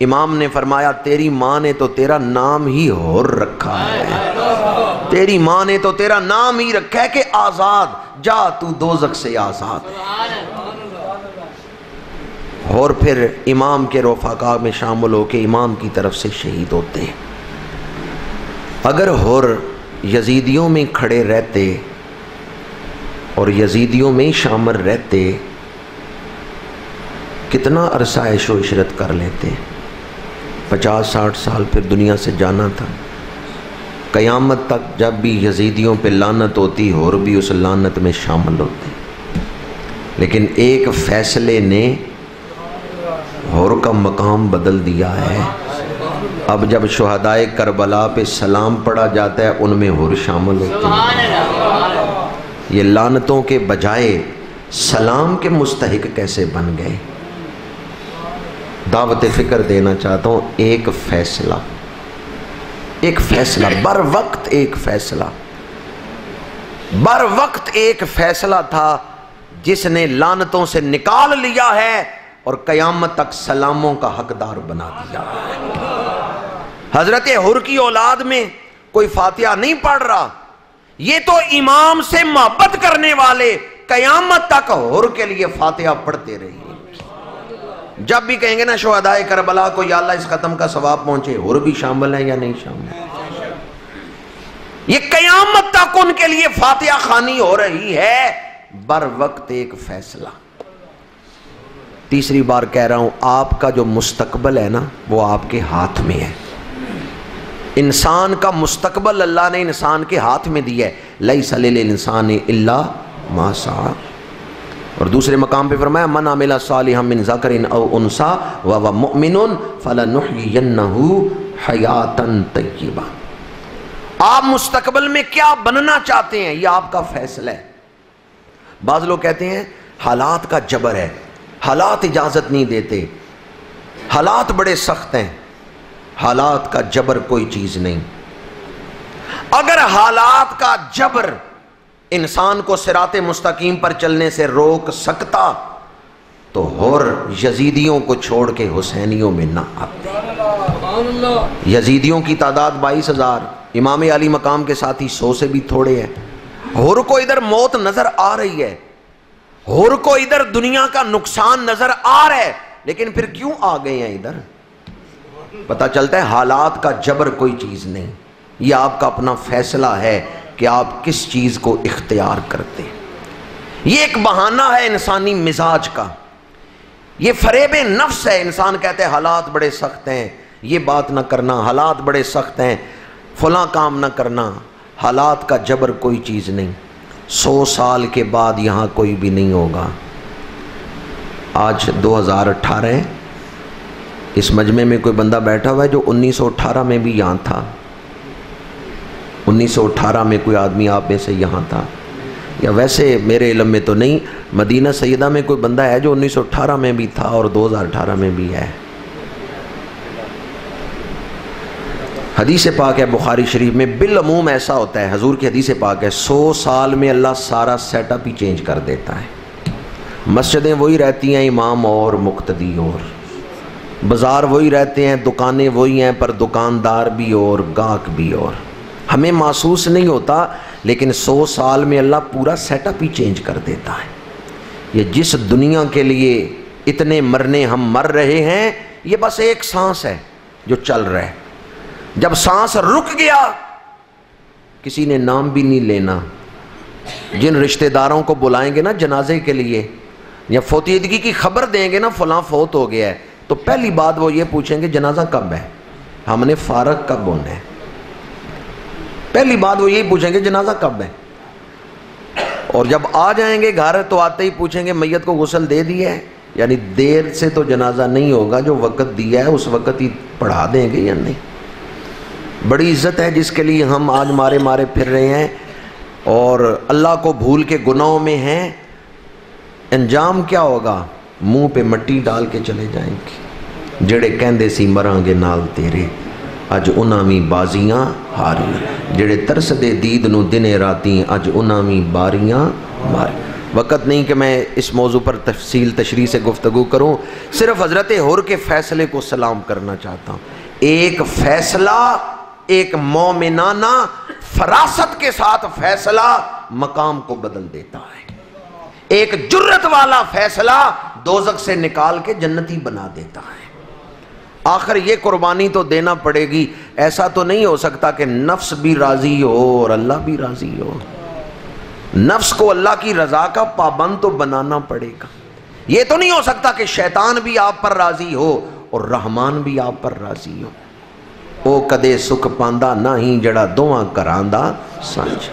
امام نے فرمایا، تیری ماں نے تو تیرا نام ہی ہور رکھا ہے۔ تیری ماں نے تو تیرا نام ہی رکھا ہے کہ آزاد، جا تو دوزک سے آزاد۔ اور پھر امام کے رفقا میں شامل ہو کے امام کی طرف سے شہید ہوتے ہیں۔ اگر ہور یزیدیوں میں کھڑے رہتے اور یزیدیوں میں شامل رہتے، کتنا عرصہ عیش و عشرت کر لیتے؟ پچاس، ساٹھ سال پھر دنیا سے جانا تھا۔ قیامت تک جب بھی یزیدیوں پہ لانت ہوتی اور بھی اس لانت میں شامل ہوتے۔ لیکن ایک فیصلے نے ہور کا مقام بدل دیا ہے۔ اب جب شہدائے کربلا پہ سلام پڑھا جاتا ہے ان میں ہور شامل ہوتے ہیں۔ یہ لانتوں کے بجائے سلام کے مستحق کیسے بن گئے؟ دعوت فکر دینا چاہتا ہوں ایک فیصلہ۔ ایک فیصلہ بر وقت ایک فیصلہ۔ بر وقت ایک فیصلہ تھا جس نے لانتوں سے نکال لیا ہے اور قیامت تک سلاموں کا حقدار بنا دیا۔ حضرت حر کی اولاد میں کوئی فاتحہ نہیں پڑھ رہا۔ یہ تو امام سے محبت کرنے والے قیامت تک حر کے لیے فاتحہ پڑھتے رہے جب بھی کہیں گے نا شہدائے کربلا کو یا اللہ اس ختم کا ثواب پہنچے، حر بھی شامل ہیں یا نہیں شامل یہ قیامت تک ان کے لیے فاتحہ خانی ہو رہی ہے۔ بر وقت ایک فیصلہ۔ تیسری بار کہہ رہا ہوں، آپ کا جو مستقبل ہے نا، وہ آپ کے ہاتھ میں ہے۔ انسان کا مستقبل اللہ نے انسان کے ہاتھ میں دیا ہے۔ لئی سلیل انسان اللہ ماسا اور دوسرے مقام پہ فرمایا، من عمل صالحا من ذکر او انسا و مؤمن فلنحینہو حیاتا طیبہ۔ آپ مستقبل میں کیا بننا چاہتے ہیں؟ یہ آپ کا فیصلہ ہے۔ بعض لوگ کہتے ہیں، حالات کا جبر ہے۔ حالات اجازت نہیں دیتے۔ حالات بڑے سخت ہیں۔ حالات کا جبر کوئی چیز نہیں۔ اگر حالات کا جبر انسان کو سرات مستقیم پر چلنے سے روک سکتا، تو ہور یزیدیوں کو چھوڑ کے حسینیوں میں نہ آتے۔ یزیدیوں کی تعداد بائیس ہزار، امام علی مقام کے ساتھ ہی سو سے بھی تھوڑے ہیں۔ ہور کو ادھر موت نظر آ رہی ہے۔ ہور کو ادھر دنیا کا نقصان نظر آ رہا ہے۔ لیکن پھر کیوں آ گئے ہیں ادھر؟ پتا چلتا ہے، حالات کا جبر کوئی چیز نہیں۔ یہ آپ کا اپنا فیصلہ ہے کہ آپ کس چیز کو اختیار کرتے ہیں۔ یہ ایک بہانہ ہے انسانی مزاج کا۔ یہ فریب نفس ہے، انسان کہتے ہیں، حالات بڑے سخت ہیں، یہ بات نہ کرنا، حالات بڑے سخت ہیں، فلاں کام نہ کرنا۔ حالات کا جبر کوئی چیز نہیں۔ سو سال کے بعد یہاں کوئی بھی نہیں ہوگا۔ آج دو ہزار اٹھارہ اس مجمع میں کوئی بندہ بیٹھا ہوا ہے جو انیس سو اٹھارہ میں بھی یہاں تھا؟ انیس سو اٹھارہ میں کوئی آدمی آپ میں سے یہاں تھا؟ یا ویسے میرے علم میں تو نہیں، مدینہ سیدہ میں کوئی بندہ ہے جو انیس سو اٹھارہ میں بھی تھا اور دو ہزار اٹھارہ میں بھی ہے؟ حدیث پاک ہے بخاری شریف میں، بالعموم ایسا ہوتا ہے، حضور کی حدیث پاک ہے، سو سال میں اللہ سارا سیٹ اپ ہی چینج کر دیتا ہے۔ مسجدیں وہی رہتی ہیں، امام اور مقتدی اور۔ بازار وہی رہتے ہیں، دکانیں وہی ہیں، پر دکاندار بھی اور گاہک بھی اور۔ ہمیں محسوس نہیں ہوتا، لیکن سو سال میں اللہ پورا سیٹ اپ ہی چینج کر دیتا ہے۔ یہ جس دنیا کے لیے اتنے مرنے ہم مر رہے ہیں، یہ بس ایک سانس ہے جو چل رہا ہے۔ جب سانس رک گیا، کسی نے نام بھی نہیں لینا۔ جن رشتہ داروں کو بلائیں گے نا جنازے کے لیے، یا فوتیدگی کی خبر دیں گے نا، فلاں فوت ہو گیا ہے۔ تو پہلی بات وہ یہ پوچھیں گے جنازہ کب ہے؟ ہم نے فارغ کب ہونا ہے؟ پہلی بات وہ یہی پوچھیں گے جنازہ کب ہے؟ اور جب آ جائیں گے گھر تو آتے ہی پوچھیں گے میت کو غسل دے دیا ہے؟ یعنی دیر سے تو جنازہ نہیں ہوگا جو وقت دیا ہے، اس وقت ہی پڑھا دیں گے یا نہیں؟ بڑی عزت ہے جس کے لیے ہم آج مارے مارے پھر رہے ہیں اور اللہ کو بھول کے گناہوں میں ہیں۔ انجام کیا ہوگا؟ منہ پہ مٹی ڈال کے چلے جائیں گے۔ جڑے کہندے سی مران گے نال تیرے، اج انامی بازیاں ہاری جڑے ترس دے دید نو دنے راتی اج انامی باریاں ماری وقت نہیں کہ میں اس موضوع پر تفصیل تشریح سے گفتگو کروں، صرف حضرت ہور کے فیصلے کو سلام کرنا چاہتا ہوں۔ ایک فیصلہ، ایک مومنانہ فراست کے ساتھ فیصلہ مقام کو بدل دیتا ہے۔ ایک جرت والا فیصلہ دوزک سے نکال کے جنتی بنا دیتا ہے۔ آخر یہ قربانی تو دینا پڑے گی۔ ایسا تو نہیں ہو سکتا کہ نفس بھی راضی ہو اور اللہ بھی راضی ہو۔ نفس کو اللہ کی رضا کا پابند تو بنانا پڑے گا۔ یہ تو نہیں ہو سکتا کہ شیطان بھی آپ پر راضی ہو اور رحمان بھی آپ پر راضی ہو۔ او کدے سکھ پاندا نہ ہی جڑا دواں کراندا سانج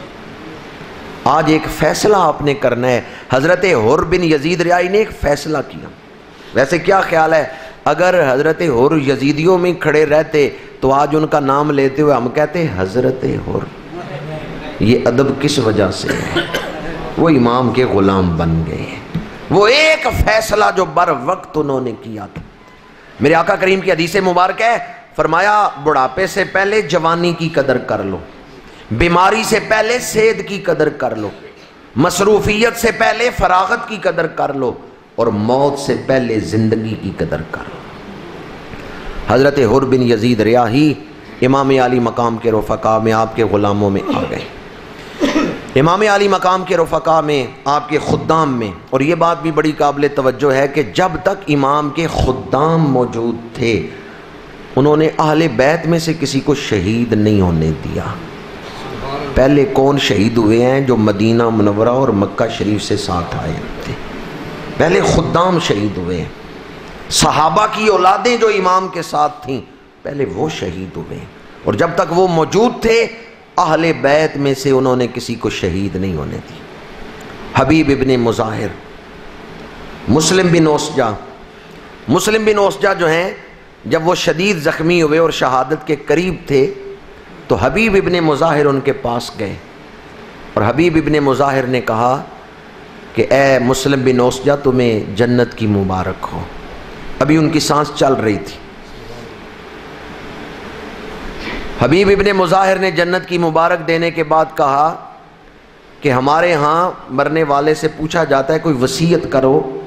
آج ایک فیصلہ آپ نے کرنا ہے۔ حضرت حر بن یزید ریائی نے ایک فیصلہ کیا۔ ویسے کیا خیال ہے؟ اگر حضرت حر یزیدیوں میں کھڑے رہتے تو آج ان کا نام لیتے ہوئے ہم کہتے حضرت حر یہ ادب کس وجہ سے ہے؟ وہ امام کے غلام بن گئے ہیں۔ وہ ایک فیصلہ جو بر وقت انہوں نے کیا تھا۔ میرے آقا کریم کی حدیث مبارک ہے، فرمایا، بڑھاپے سے پہلے جوانی کی قدر کر لو۔ بیماری سے پہلے سید کی قدر کر لو، مصروفیت سے پہلے فراغت کی قدر کر لو اور موت سے پہلے زندگی کی قدر کر لو۔ حضرت حر بن یزید ریاہی امام علی مقام کے رفقا میں آپ کے غلاموں میں آ گئے۔ امام علی مقام کے رفقا میں آپ کے خدام میں، اور یہ بات بھی بڑی قابل توجہ ہے کہ جب تک امام کے خدام موجود تھے، انہوں نے اہل بیت میں سے کسی کو شہید نہیں ہونے دیا۔ پہلے کون شہید ہوئے ہیں جو مدینہ منورہ اور مکہ شریف سے ساتھ آئے تھے؟ پہلے خدام شہید ہوئے ہیں۔ صحابہ کی اولادیں جو امام کے ساتھ تھیں، پہلے وہ شہید ہوئے ہیں۔ اور جب تک وہ موجود تھے، اہل بیت میں سے انہوں نے کسی کو شہید نہیں ہونے دی۔ حبیب ابن مظاہر، مسلم بن اوسجا مسلم بن اوسجا جو ہیں، جب وہ شدید زخمی ہوئے اور شہادت کے قریب تھے تو حبیب ابن مظاہر ان کے پاس گئے اور حبیب ابن مظاہر نے کہا کہ اے مسلم بن اوسجا تمہیں جنت کی مبارک ہو۔ ابھی ان کی سانس چل رہی تھی۔ حبیب ابن مظاہر نے جنت کی مبارک دینے کے بعد کہا کہ ہمارے ہاں مرنے والے سے پوچھا جاتا ہے، کوئی وسیعت کرو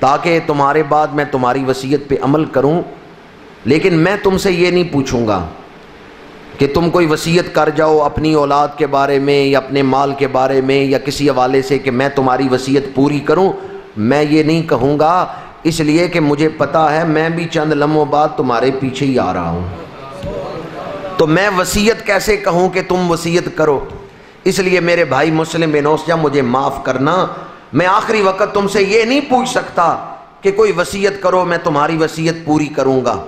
تاکہ تمہارے بعد میں تمہاری وسیعت پہ عمل کروں، لیکن میں تم سے یہ نہیں پوچھوں گا کہ تم کوئی وصیت کر جاؤ اپنی اولاد کے بارے میں یا اپنے مال کے بارے میں یا کسی حوالے سے کہ میں تمہاری وصیت پوری کروں، میں یہ نہیں کہوں گا۔ اس لیے کہ مجھے پتا ہے میں بھی چند لمحوں بعد تمہارے پیچھے ہی آ رہا ہوں۔ تو میں وصیت کیسے کہوں کہ تم وصیت کرو؟ اس لیے میرے بھائی مسلم بن اوسجا مجھے معاف کرنا۔ میں آخری وقت تم سے یہ نہیں پوچھ سکتا کہ کوئی وصیت کرو، میں تمہاری وصیت پوری کروں گا۔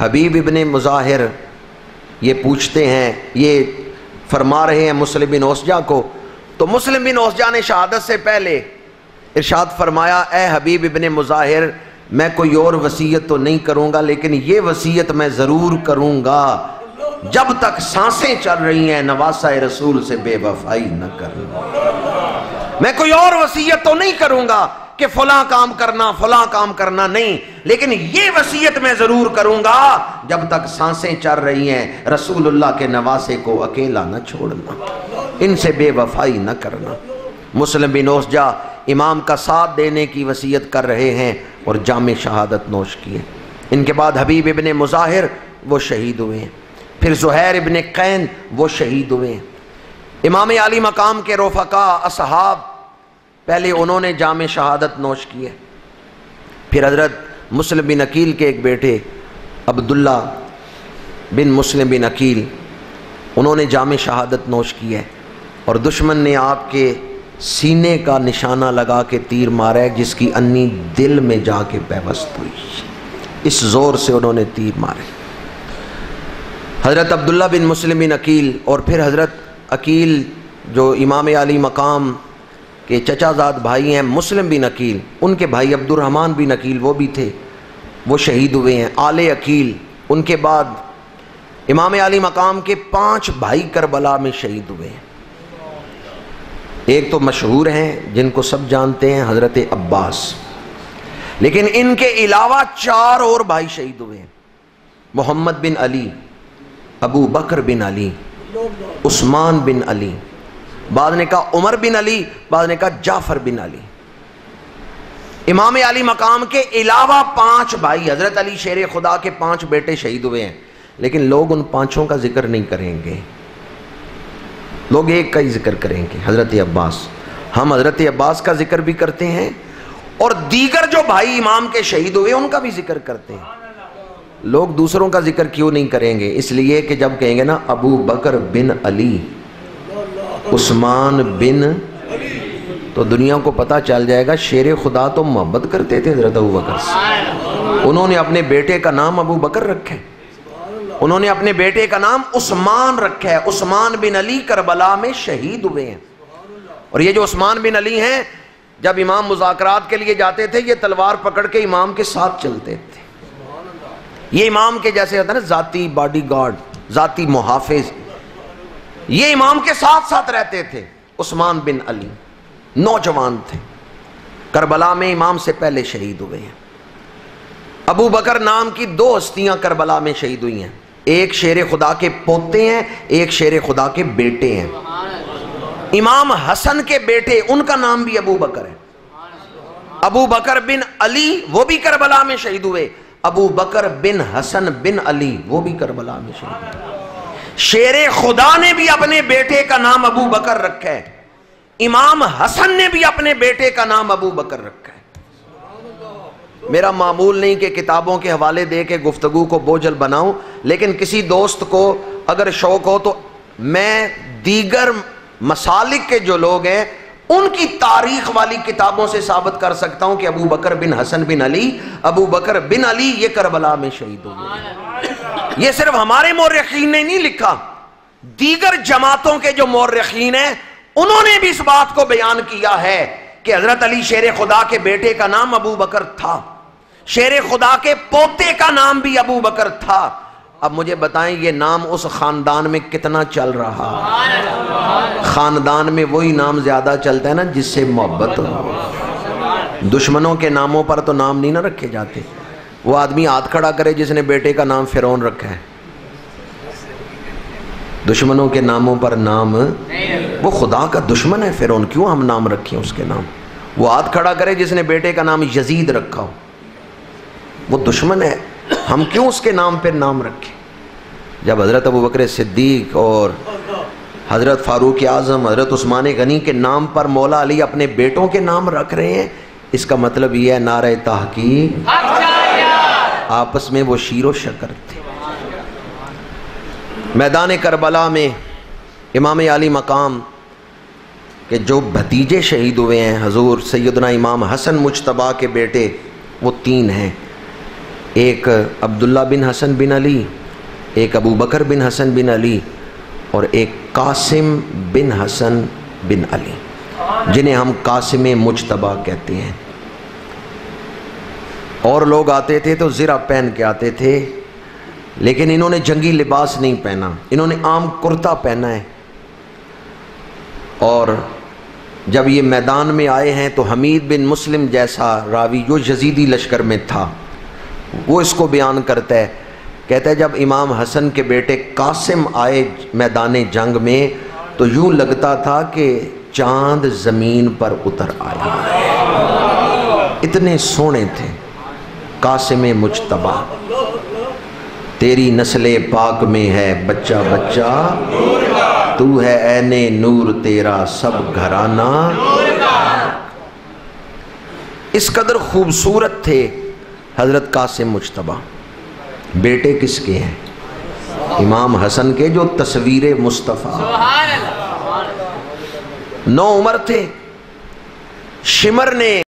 حبیب ابن مظاہر یہ پوچھتے ہیں، یہ فرما رہے ہیں مسلم بن اوسجا کو۔ تو مسلم بن اوسجا نے شہادت سے پہلے ارشاد فرمایا، اے حبیب ابن مظاہر، میں کوئی اور وصیت تو نہیں کروں گا، لیکن یہ وصیت میں ضرور کروں گا۔ جب تک سانسیں چل رہی ہیں نواسا رسول سے بے وفائی نہ کرنا میں کوئی اور وصیت تو نہیں کروں گا کہ فلاں کام کرنا، فلاں کام کرنا نہیں۔ لیکن یہ وصیت میں ضرور کروں گا، جب تک سانسیں چل رہی ہیں، رسول اللہ کے نواسے کو اکیلا نہ چھوڑنا، ان سے بے وفائی نہ کرنا۔ مسلم بن اوسجا امام کا ساتھ دینے کی وصیت کر رہے ہیں اور جامع شہادت نوش کیے۔ ان کے بعد حبیب ابن مظاہر وہ شہید ہوئے ہیں۔ پھر زہیر ابن قین وہ شہید ہوئے ہیں۔ امام علی مقام کے رفقا اصحاب پہلے انہوں نے جامع شہادت نوش کیے۔ پھر حضرت مسلم بن عقیل کے ایک بیٹے عبداللہ بن مسلم بن عقیل، انہوں نے جامع شہادت نوش کی ہے۔ اور دشمن نے آپ کے سینے کا نشانہ لگا کے تیر مارا ہے، جس کی انی دل میں جا کے پیوست ہوئی۔ اس زور سے انہوں نے تیر مارے۔ حضرت عبداللہ بن مسلم بن عقیل اور پھر حضرت عقیل جو امام علی مقام کے چچا زاد بھائی ہیں، مسلم بن عقیل ان کے بھائی عبد الرحمن بن عقیل وہ بھی تھے، وہ شہید ہوئے ہیں، آل عقیل ان کے بعد امام علی مقام کے پانچ بھائی کربلا میں شہید ہوئے ہیں۔ ایک تو مشہور ہیں، جن کو سب جانتے ہیں، حضرت عباس۔ لیکن ان کے علاوہ چار اور بھائی شہید ہوئے ہیں۔ محمد بن علی، ابو بکر بن علی، عثمان بن علی بعد نے کہا عمر بن علی، بعد نے کہا جعفر بن علی۔ امام علی مقام کے علاوہ پانچ بھائی، حضرت علی شیر خدا کے پانچ بیٹے شہید ہوئے ہیں، لیکن لوگ ان پانچوں کا ذکر نہیں کریں گے۔ لوگ ایک کا ہی ذکر کریں گے، حضرت عباس۔ ہم حضرت عباس کا ذکر بھی کرتے ہیں، اور دیگر جو بھائی امام کے شہید ہوئے، ان کا بھی ذکر کرتے ہیں۔ لوگ دوسروں کا ذکر کیوں نہیں کریں گے؟ اس لیے کہ جب کہیں گے نا، ابو بکر بن علی عثمان بن تو دنیا کو پتا چل جائے گا، شیر خدا تو محبت کرتے تھے حضرت ابو بکر سے۔ انہوں نے اپنے بیٹے کا نام ابو بکر رکھے انہوں نے اپنے بیٹے کا نام عثمان رکھا ہے۔ عثمان بن علی کربلا میں شہید ہوئے ہیں۔ اور یہ جو عثمان بن علی ہیں، جب امام مذاکرات کے لیے جاتے تھے، یہ تلوار پکڑ کے امام کے ساتھ چلتے تھے۔ یہ امام کے جیسے ہوتا ہے نا، ذاتی باڈی گارڈ ذاتی محافظ۔ یہ امام کے ساتھ ساتھ رہتے تھے۔ عثمان بن علی نوجوان تھے۔ کربلا میں امام سے پہلے شہید ہوئے ہیں۔ ابو بکر نام کی دو ہستیاں کربلا میں شہید ہوئی ہیں۔ ایک شیر خدا کے پوتے ہیں، ایک شیر خدا کے بیٹے ہیں۔ امام حسن کے بیٹے، ان کا نام بھی ابو بکر ہے۔ ابو بکر بن علی وہ بھی کربلا میں شہید ہوئے۔ ابو بکر بن حسن بن علی وہ بھی کربلا میں شہید ہوئے۔ شیر خدا نے بھی اپنے بیٹے کا نام ابو بکر رکھا ہے۔ امام حسن نے بھی اپنے بیٹے کا نام ابو بکر رکھا ہے۔ میرا معمول نہیں کہ کتابوں کے حوالے دے کے گفتگو کو بوجھل بناؤں، لیکن کسی دوست کو اگر شوق ہو تو میں دیگر مسالک کے جو لوگ ہیں ان کی تاریخ والی کتابوں سے ثابت کر سکتا ہوں کہ ابو بکر بن حسن بن علی، ابو بکر بن علی یہ کربلا میں شہید ہو گئے یہ صرف ہمارے مورخین نے نہیں لکھا، دیگر جماعتوں کے جو مورخین ہیں، انہوں نے بھی اس بات کو بیان کیا ہے کہ حضرت علی شیر خدا کے بیٹے کا نام ابو بکر تھا۔ شیر خدا کے پوتے کا نام بھی ابو بکر تھا۔ اب مجھے بتائیں یہ نام اس خاندان میں کتنا چل رہا خاندان میں وہی نام زیادہ چلتا ہے نا جس سے محبت ہو۔ دشمنوں کے ناموں پر تو نام نہیں نہ رکھے جاتے۔ وہ آدمی ہاتھ کھڑا کرے جس نے بیٹے کا نام فرون رکھا ہے۔ دشمنوں کے ناموں پر نام، وہ خدا کا دشمن ہے فرون کیوں ہم نام رکھیں اس کے نام؟ وہ ہاتھ کھڑا کرے جس نے بیٹے کا نام یزید رکھا ہو۔ وہ دشمن ہے۔ ہم کیوں اس کے نام پہ نام رکھیں؟ جب حضرت ابو بکر صدیق اور حضرت فاروق اعظم، حضرت عثمان غنی کے نام پر مولا علی اپنے بیٹوں کے نام رکھ رہے ہیں، اس کا مطلب یہ ہے نعرہ تحقیق۔ آپس میں وہ شیر و شکر تھے۔ میدان کربلا میں امام علی مقام کہ جو بھتیجے شہید ہوئے ہیں، حضور سیدنا امام حسن مجتبہ کے بیٹے، وہ تین ہیں۔ ایک عبداللہ بن حسن بن علی، ایک ابو بکر بن حسن بن علی، اور ایک قاسم بن حسن بن علی، جنہیں ہم قاسم مجتبہ کہتے ہیں۔ اور لوگ آتے تھے تو زرہ پہن کے آتے تھے، لیکن انہوں نے جنگی لباس نہیں پہنا، انہوں نے عام کرتا پہنا ہے۔ اور جب یہ میدان میں آئے ہیں تو حمید بن مسلم جیسا راوی جو یزیدی لشکر میں تھا وہ اس کو بیان کرتا ہے۔ کہتا ہے، جب امام حسن کے بیٹے قاسم آئے میدان جنگ میں، تو یوں لگتا تھا کہ چاند زمین پر اتر آئے اتنے سونے تھے۔ قاسم مجتبہ تیری نسل پاک میں ہے بچہ بچہ۔ تو ہے این نور تیرا سب گھرانہ۔ اس قدر خوبصورت تھے۔ حضرت قاسم مجتبہ، بیٹے کس کے ہیں؟ امام حسن کے جو تصویر مصطفیٰ۔ نو عمر تھے۔ شمر نے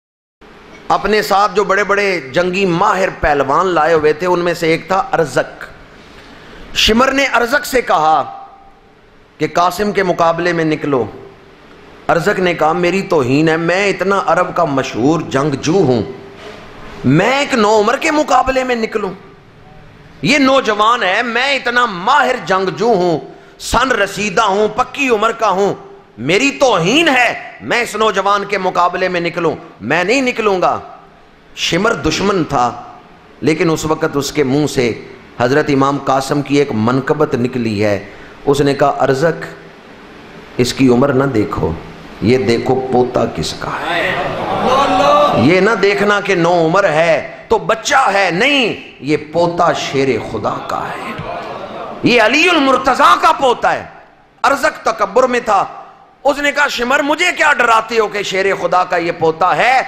اپنے ساتھ جو بڑے بڑے جنگی ماہر پہلوان لائے ہوئے تھے، ان میں سے ایک تھا ارزک شمر نے ارزک سے کہا کہ قاسم کے مقابلے میں نکلو۔ ارزک نے کہا، میری توہین ہے، میں اتنا عرب کا مشہور جنگجو ہوں۔ میں ایک نو عمر کے مقابلے میں نکلوں۔ یہ نوجوان ہے، میں اتنا ماہر جنگجو ہوں، سن رسیدہ ہوں، پکی عمر کا ہوں۔ میری توہین ہے، میں اس نوجوان کے مقابلے میں نکلوں۔ میں نہیں نکلوں گا۔ شمر دشمن تھا، لیکن اس وقت اس کے منہ سے حضرت امام قاسم کی ایک منقبت نکلی ہے۔ اس نے کہا ارزک اس کی عمر نہ دیکھو، یہ دیکھو پوتا کس کا ہے۔ یہ نہ دیکھنا کہ نو عمر ہے، تو بچہ ہے، نہیں، یہ پوتا شیر خدا کا ہے۔ یہ علی المرتضی کا پوتا ہے۔ ارزک تکبر میں تھا۔ اس نے کہا، شمر، مجھے کیا ڈراتے ہو کہ شیر خدا کا یہ پوتا ہے؟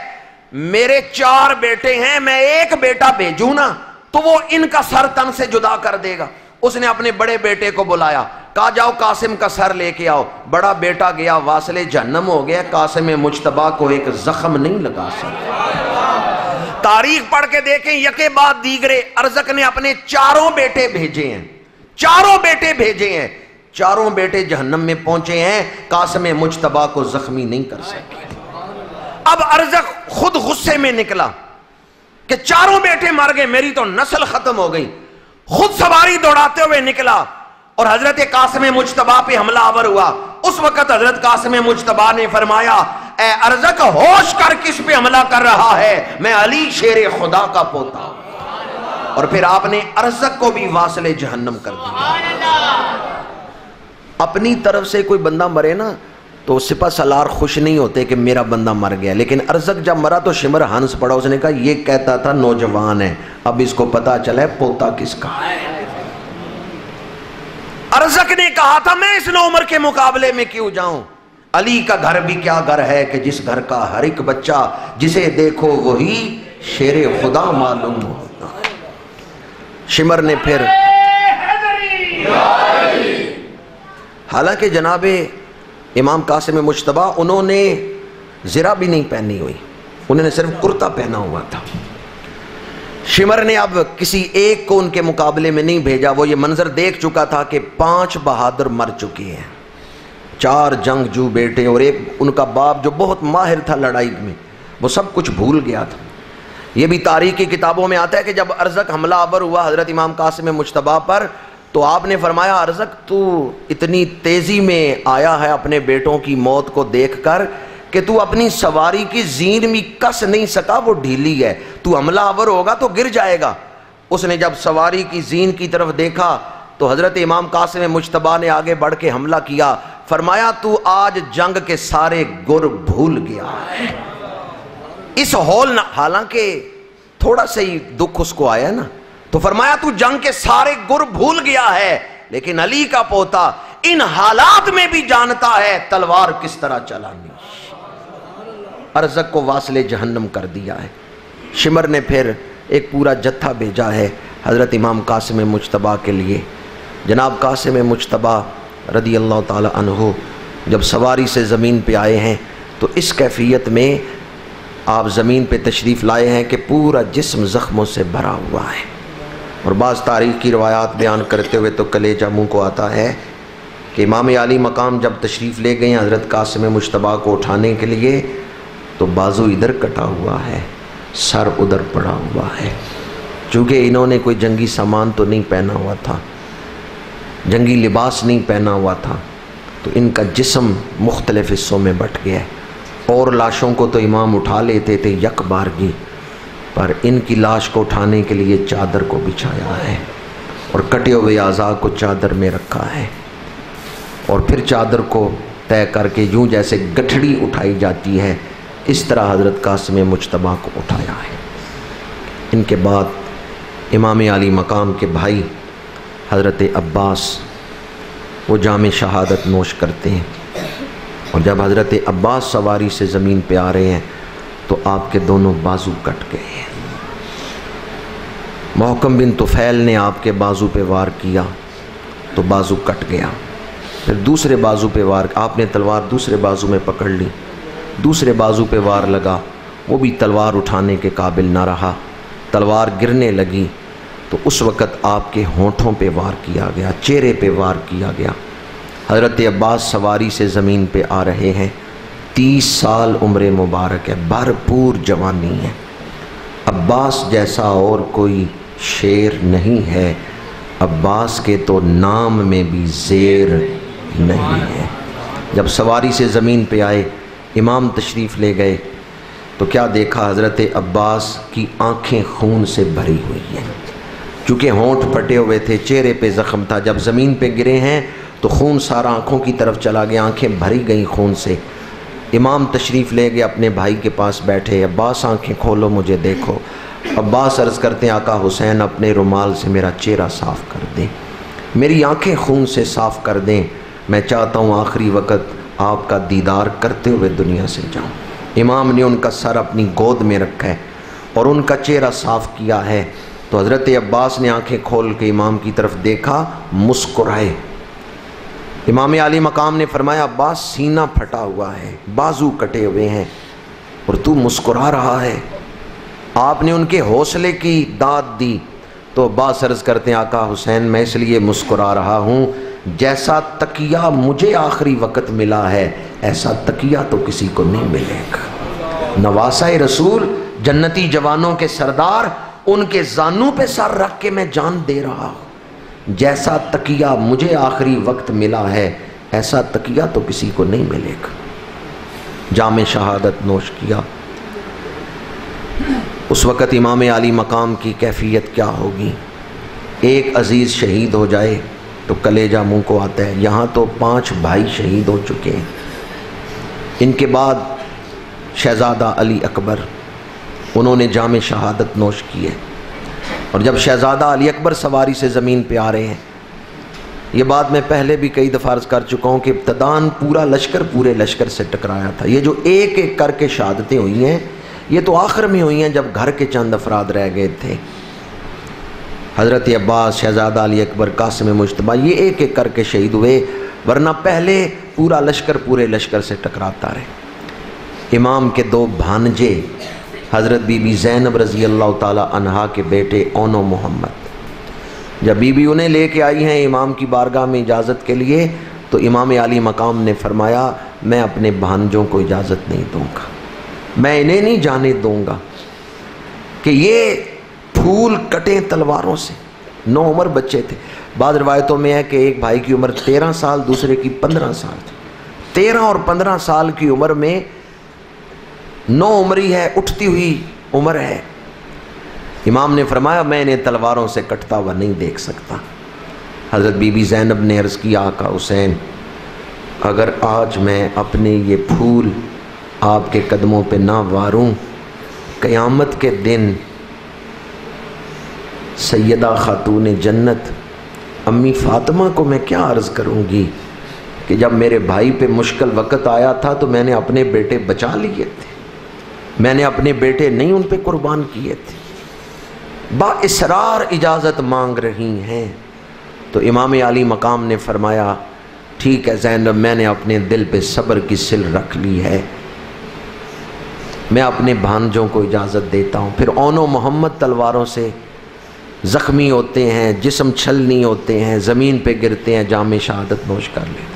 میرے چار بیٹے ہیں، میں ایک بیٹا بھیجوں نا، تو وہ ان کا سر تن سے جدا کر دے گا۔ اس نے اپنے بڑے بیٹے کو بلایا۔ کہا جاؤ قاسم کا سر لے کے آؤ۔ بڑا بیٹا گیا، واصل جہنم ہو گیا۔ قاسم مجتبہ کو ایک زخم نہیں لگا سکتا۔ تاریخ پڑھ کے دیکھیں، یکے بعد دیگرے ارزک نے اپنے چاروں بیٹے بھیجے ہیں۔ چاروں بیٹے بھیجے ہیں۔ چاروں بیٹے جہنم میں پہنچے ہیں۔ قاسم مجتبہ کو زخمی نہیں کر سکے۔ اب ارزق خود غصے میں نکلا کہ چاروں بیٹے مر گئے، میری تو نسل ختم ہو گئی۔ خود سواری دوڑاتے ہوئے نکلا۔ اور حضرت قاسم مجتبہ پہ حملہ آور ہوا۔ اس وقت حضرت قاسم مجتبہ نے فرمایا اے ارزق ہوش کر کس پہ حملہ کر رہا ہے؟ میں علی شیر خدا کا پوتا اور پھر آپ نے ارزق کو بھی واصل جہنم کر دیا۔ اپنی طرف سے کوئی بندہ مرے نا تو سپا سالار خوش نہیں ہوتے کہ میرا بندہ مر گیا۔ لیکن ارزق جب مرا تو شمر ہنس پڑا۔ اس نے کہا یہ کہتا تھا نوجوان ہے اب اس کو پتا چلا ہے پوتا کس کا ہے۔ ارزق نے کہا تھا میں اس نو عمر کے مقابلے میں کیوں جاؤں؟ علی کا گھر بھی کیا گھر ہے کہ جس گھر کا ہر ایک بچہ جسے دیکھو وہی شیر خدا معلوم ہوتا شمر نے پھر حالانکہ جناب امام قاسم مشتبہ انہوں نے زرہ بھی نہیں پہنی ہوئی انہوں نے صرف کرتا پہنا ہوا تھا۔ شمر نے اب کسی ایک کو ان کے مقابلے میں نہیں بھیجا، وہ یہ منظر دیکھ چکا تھا کہ پانچ بہادر مر چکی ہیں۔ چار جنگ جو بیٹے اور ایک ان کا باپ جو بہت ماہر تھا لڑائی میں، وہ سب کچھ بھول گیا تھا۔ یہ بھی تاریخی کتابوں میں آتا ہے کہ جب ارزق حملہ آور ہوا حضرت امام قاسم مشتبہ پر، تو آپ نے فرمایا، ارزق تو اتنی تیزی میں آیا ہے اپنے بیٹوں کی موت کو دیکھ کر کہ تو اپنی سواری کی زین بھی کس نہیں سکا، وہ ڈھیلی ہے۔ تو حملہ آور ہوگا تو گر جائے گا۔ اس نے جب سواری کی زین کی طرف دیکھا تو حضرت امام قاسم مجتبہ نے آگے بڑھ کے حملہ کیا۔ فرمایا، تو آج جنگ کے سارے گر بھول گیا۔ ہے اس ہول حالانکہ تھوڑا سا ہی دکھ اس کو آیا نا۔ تو فرمایا، تو جنگ کے سارے گر بھول گیا ہے، لیکن علی کا پوتا ان حالات میں بھی جانتا ہے تلوار کس طرح چلانی ارزق کو واصل جہنم کر دیا ہے۔ شمر نے پھر ایک پورا جتھا بھیجا ہے حضرت امام قاسم مجتبہ کے لیے۔ جناب قاسم مجتبہ رضی اللہ تعالی عنہ جب سواری سے زمین پہ آئے ہیں تو اس کیفیت میں آپ زمین پہ تشریف لائے ہیں کہ پورا جسم زخموں سے بھرا ہوا ہے۔ اور بعض تاریخ کی روایات بیان کرتے ہوئے تو کلیجہ منہ کو آتا ہے کہ امام علی مقام جب تشریف لے گئے ہیں حضرت قاسم مشتبہ کو اٹھانے کے لیے تو بازو ادھر کٹا ہوا ہے، سر ادھر پڑا ہوا ہے۔ چونکہ انہوں نے کوئی جنگی سامان تو نہیں پہنا ہوا تھا، جنگی لباس نہیں پہنا ہوا تھا، تو ان کا جسم مختلف حصوں میں بٹ گیا ہے۔ اور لاشوں کو تو امام اٹھا لیتے تھے یک بارگی پر ان کی لاش کو اٹھانے کے لیے چادر کو بچھایا ہے اور کٹے ہوئے اعضاء کو چادر میں رکھا ہے۔ اور پھر چادر کو طے کر کے یوں جیسے گٹھڑی اٹھائی جاتی ہے اس طرح حضرت قاسم مجتبہ کو اٹھایا ہے۔ ان کے بعد امام علی مقام کے بھائی حضرت عباس وہ جامع شہادت نوش کرتے ہیں۔ اور جب حضرت عباس سواری سے زمین پہ آ رہے ہیں تو آپ کے دونوں بازو کٹ گئے ہیں۔ محکم بن طفیل نے آپ کے بازو پہ وار کیا تو بازو کٹ گیا۔ پھر دوسرے بازو پہ وار، آپ نے تلوار دوسرے بازو میں پکڑ لی۔ دوسرے بازو پہ وار لگا۔ وہ بھی تلوار اٹھانے کے قابل نہ رہا۔ تلوار گرنے لگی۔ تو اس وقت آپ کے ہونٹوں پہ وار کیا گیا، چہرے پہ وار کیا گیا۔ حضرت عباس سواری سے زمین پہ آ رہے ہیں۔ تیس سال عمر مبارک ہے، بھرپور جوانی ہے۔ عباس جیسا اور کوئی شیر نہیں ہے۔ عباس کے تو نام میں بھی زیر نہیں ہے۔ جب سواری سے زمین پہ آئے امام تشریف لے گئے۔ تو کیا دیکھا حضرت عباس کی آنکھیں خون سے بھری ہوئی ہیں؟ چونکہ ہونٹ پھٹے ہوئے تھے، چہرے پہ زخم تھا۔ جب زمین پہ گرے ہیں تو خون سارا آنکھوں کی طرف چلا گیا، آنکھیں بھری گئیں خون سے۔ امام تشریف لے گئے، اپنے بھائی کے پاس بیٹھے۔ عباس، آنکھیں کھولو، مجھے دیکھو۔ عباس عرض کرتے ہیں، آقا حسین، اپنے رومال سے میرا چہرہ صاف کر دیں۔ میری آنکھیں خون سے صاف کر دیں۔ میں چاہتا ہوں آخری وقت آپ کا دیدار کرتے ہوئے دنیا سے جاؤں۔ امام نے ان کا سر اپنی گود میں رکھا ہے اور ان کا چہرہ صاف کیا ہے۔ تو حضرت عباس نے آنکھیں کھول کے امام کی طرف دیکھا، مسکرائے۔ امام علی مقام نے فرمایا، عباس سینہ پھٹا ہوا ہے، بازو کٹے ہوئے ہیں اور تو مسکرا رہا ہے۔ آپ نے ان کے حوصلے کی داد دی۔ تو عباس عرض کرتے ہیں، آقا حسین، میں اس لیے مسکرا رہا ہوں جیسا تکیہ مجھے آخری وقت ملا ہے، ایسا تکیہ تو کسی کو نہیں ملے گا۔ نواسا رسول، جنتی جوانوں کے سردار، ان کے زانوں پہ سر رکھ کے میں جان دے رہا ہوں۔ جیسا تکیہ مجھے آخری وقت ملا ہے، ایسا تکیہ تو کسی کو نہیں ملے گا۔ جامع شہادت نوش کیا۔ اس وقت امام علی مقام کی کیفیت کیا ہوگی؟ ایک عزیز شہید ہو جائے۔ تو کلیجہ منہ کو آتا ہے۔ یہاں تو پانچ بھائی شہید ہو چکے ہیں۔ ان کے بعد شہزادہ علی اکبر، انہوں نے جامع شہادت نوش کی ہے۔ اور جب شہزادہ علی اکبر سواری سے زمین پہ آ رہے ہیں، یہ بات میں پہلے بھی کئی دفعہ عرض کر چکا ہوں کہ ابتدان پورا لشکر پورے لشکر سے ٹکرایا تھا۔ یہ جو ایک ایک کر کے شہادتیں ہوئی ہیں، یہ تو آخر میں ہوئی ہیں جب گھر کے چند افراد رہ گئے تھے۔ حضرت عباس، شہزادہ علی اکبر، قاسم مشتبہ یہ ایک ایک کر کے شہید ہوئے، ورنہ پہلے پورا لشکر پورے لشکر سے ٹکراتا رہے۔ امام کے دو بھانجے، حضرت بی بی زینب رضی اللہ تعالی عنہا کے بیٹے اونو محمد۔ جب بی بی انہیں لے کے آئی ہیں امام کی بارگاہ میں اجازت کے لیے، تو امام علی مقام نے فرمایا، میں اپنے بھانجوں کو اجازت نہیں دوں گا۔ میں انہیں نہیں جانے دوں گا کہ یہ پھول کٹیں تلواروں سے۔ نو عمر بچے تھے۔ بعض روایتوں میں ہے کہ ایک بھائی کی عمر تیرہ سال، دوسرے کی پندرہ سال تھی۔ تیرہ اور پندرہ سال کی عمر میں نو عمری ہے، اٹھتی ہوئی عمر ہے۔ امام نے فرمایا، میں انہیں تلواروں سے کٹتا ہوا نہیں دیکھ سکتا۔ حضرت بی بی زینب نے عرض کیا، آقا حسین، اگر آج میں اپنے یہ پھول آپ کے قدموں پہ نہ واروں، قیامت کے دن سیدہ خاتون جنت۔ امی فاطمہ کو میں کیا عرض کروں گی کہ جب میرے بھائی پہ مشکل وقت آیا تھا تو میں نے اپنے بیٹے بچا لیے تھے۔ میں نے اپنے بیٹے نہیں ان پہ قربان کیے تھے۔ با اسرار اجازت مانگ رہی ہیں۔ تو امام علی مقام نے فرمایا، ٹھیک ہے زینب، میں نے اپنے دل پہ صبر کی سل رکھ لی ہے۔ میں اپنے بھانجوں کو اجازت دیتا ہوں۔ پھر اون و محمد تلواروں سے زخمی ہوتے ہیں، جسم چھلنی ہوتے ہیں، زمین پہ گرتے ہیں، جامع شہادت نوش کر لیتے